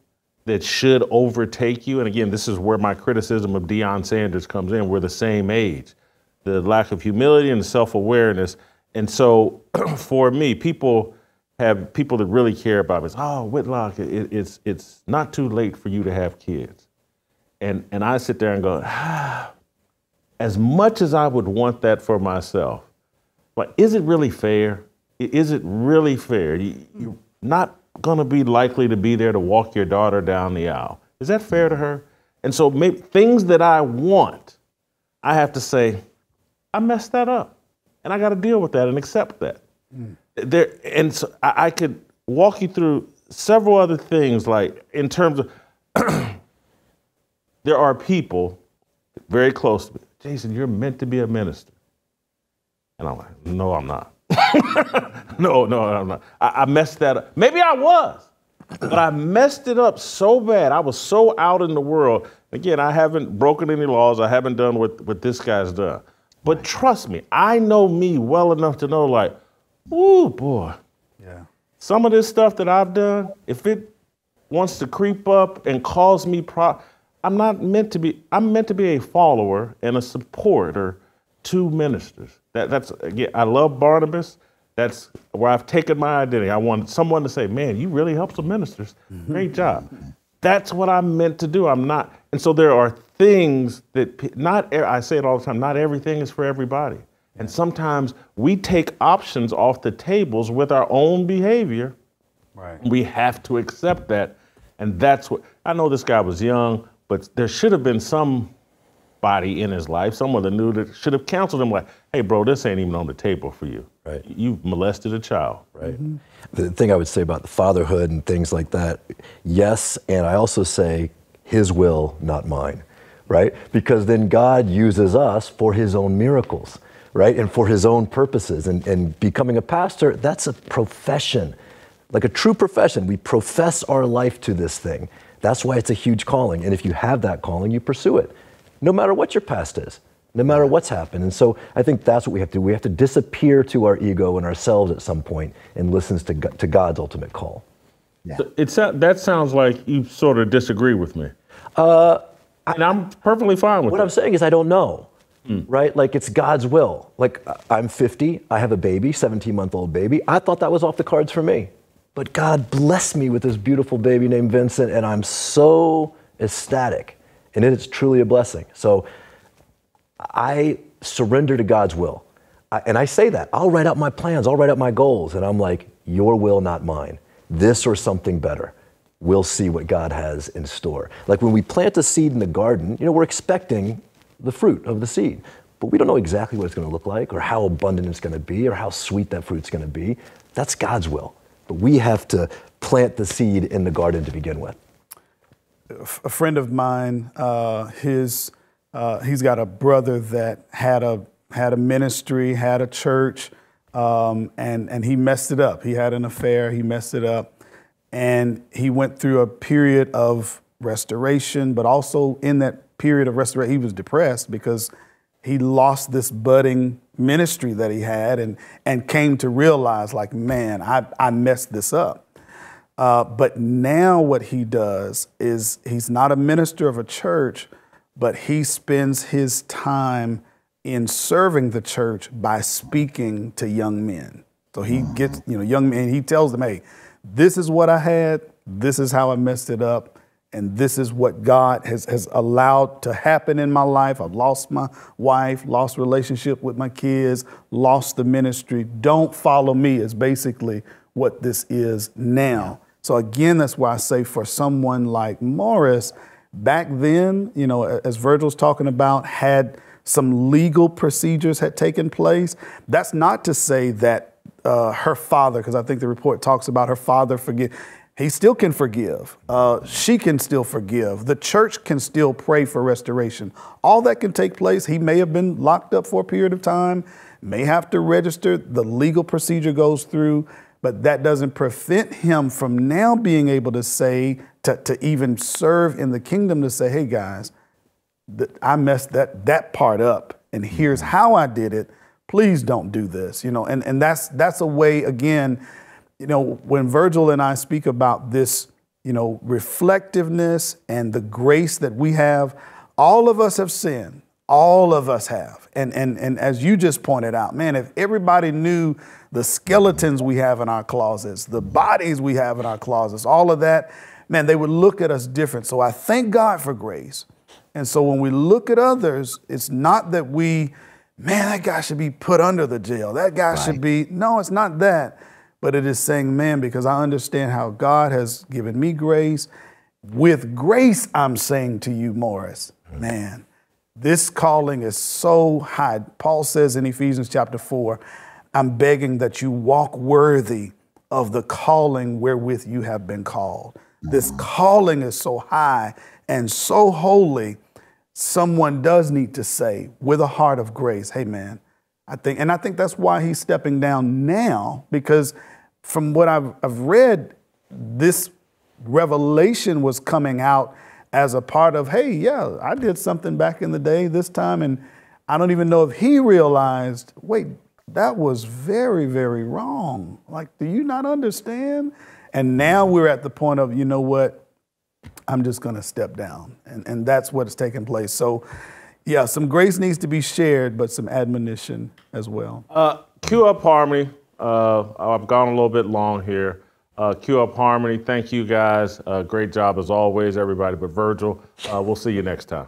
that should overtake you. And again, this is where my criticism of Deion Sanders comes in. We're the same age the lack of humility and self awareness. And so *clears throat* for me, people have people that really care about this. Oh, Whitlock, it, it's it's not too late for you to have kids. And and I sit there and go, ah, as much as I would want that for myself, but is it really fair? Is it really fair? You, you're not gonna be likely to be there to walk your daughter down the aisle. Is that fair to her? And so maybe things that I want, I have to say, I messed that up, and I got to deal with that and accept that. Mm. There, and so I, I, could walk you through several other things, like in terms of *clears throat* there are people very close to me. Jason, you're meant to be a minister, and I'm like, no, I'm not. *laughs* no, no, I'm not. I, I messed that up. Maybe I was, but I messed it up so bad. I was so out in the world. Again, I haven't broken any laws. I haven't done what, what this guy's done. But trust me, I know me well enough to know, like, ooh, boy. Yeah. Some of this stuff that I've done, if it wants to creep up and cause me pro, I'm not meant to be. I'm meant to be a follower and a supporter to ministers. That, that's again. I love Barnabas. That's where I've taken my identity. I want someone to say, "Man, you really help some ministers. Mm-hmm. Great job." That's what I'm meant to do. I'm not. And so there are things that not, I say it all the time, not everything is for everybody. And sometimes we take options off the tables with our own behavior. Right. We have to accept that. And that's what, I know this guy was young, but there should have been somebody in his life, someone that knew that should have counseled him like, hey, bro, this ain't even on the table for you. Right. You've molested a child. Right. Mm-hmm. The thing I would say about the fatherhood and things like that, yes, and I also say his will, not mine right? Because then God uses us for his own miracles, right? And for his own purposes. And, and becoming a pastor, that's a profession, like a true profession. We profess our life to this thing. That's why it's a huge calling. And if you have that calling, you pursue it, no matter what your past is, no matter what's happened. And so I think that's what we have to do. We have to disappear to our ego and ourselves at some point and listen to, to God's ultimate call. Yeah. So it's, that sounds like you sort of disagree with me. Uh, and I'm perfectly fine with what it. I'm saying is I don't know. Mm. Right? Like it's God's will. Like I'm 50, I have a baby, 17 month old baby. I thought that was off the cards for me. But God blessed me with this beautiful baby named Vincent, and I'm so ecstatic. And it is truly a blessing. So I surrender to God's will. I, and I say that. I'll write out my plans, I'll write out my goals, and I'm like, Your will, not mine. This or something better we'll see what God has in store. Like when we plant a seed in the garden, you know, we're expecting the fruit of the seed, but we don't know exactly what it's going to look like or how abundant it's going to be or how sweet that fruit's going to be. That's God's will. But we have to plant the seed in the garden to begin with. A friend of mine, uh, his, uh, he's got a brother that had a, had a ministry, had a church, um, and, and he messed it up. He had an affair, he messed it up. And he went through a period of restoration, but also in that period of restoration, he was depressed because he lost this budding ministry that he had and, and came to realize, like, man, I, I messed this up. Uh, but now what he does is he's not a minister of a church, but he spends his time in serving the church by speaking to young men. So he gets, you know, young men, he tells them, hey, this is what I had, this is how I messed it up, and this is what God has, has allowed to happen in my life. I've lost my wife, lost relationship with my kids, lost the ministry. Don't follow me is basically what this is now. So again, that's why I say for someone like Morris, back then, you know, as Virgil's talking about, had some legal procedures had taken place. That's not to say that uh, her father, because I think the report talks about her father forgive. He still can forgive. Uh, she can still forgive. The church can still pray for restoration. All that can take place. He may have been locked up for a period of time. may have to register, the legal procedure goes through, but that doesn't prevent him from now being able to say, to, to even serve in the kingdom, to say, hey guys, I messed that, that part up, and here's how I did it. Please don't do this, you know, and, and that's that's a way again, you know, when Virgil and I speak about this, you know, reflectiveness and the grace that we have, all of us have sinned. All of us have. And, and, and as you just pointed out, man, if everybody knew the skeletons we have in our closets, the bodies we have in our closets, all of that, man, they would look at us different. So I thank God for grace. And so when we look at others, it's not that we, man, that guy should be put under the jail. That guy right. should be, no, it's not that. But it is saying, man, because I understand how God has given me grace. With grace, I'm saying to you, Morris, man, this calling is so high. Paul says in Ephesians chapter 4, I'm begging that you walk worthy of the calling wherewith you have been called. This mm-hmm. calling is so high and so holy. Someone does need to say, with a heart of grace, hey man, I think, and I think that's why he's stepping down now, because from what I've, I've read, this revelation was coming out as a part of, hey, yeah, I did something back in the day this time. And I don't even know if he realized, wait, that was very, very wrong. Like, do you not understand? And now we're at the point of, you know what? I'm just going to step down. And, and that's what's taking place. So, yeah, some grace needs to be shared, but some admonition as well. Uh, cue up harmony. Uh, I've gone a little bit long here. Uh, Cue Up Harmony, thank you guys. Uh, great job as always, everybody. But Virgil, uh, we'll see you next time.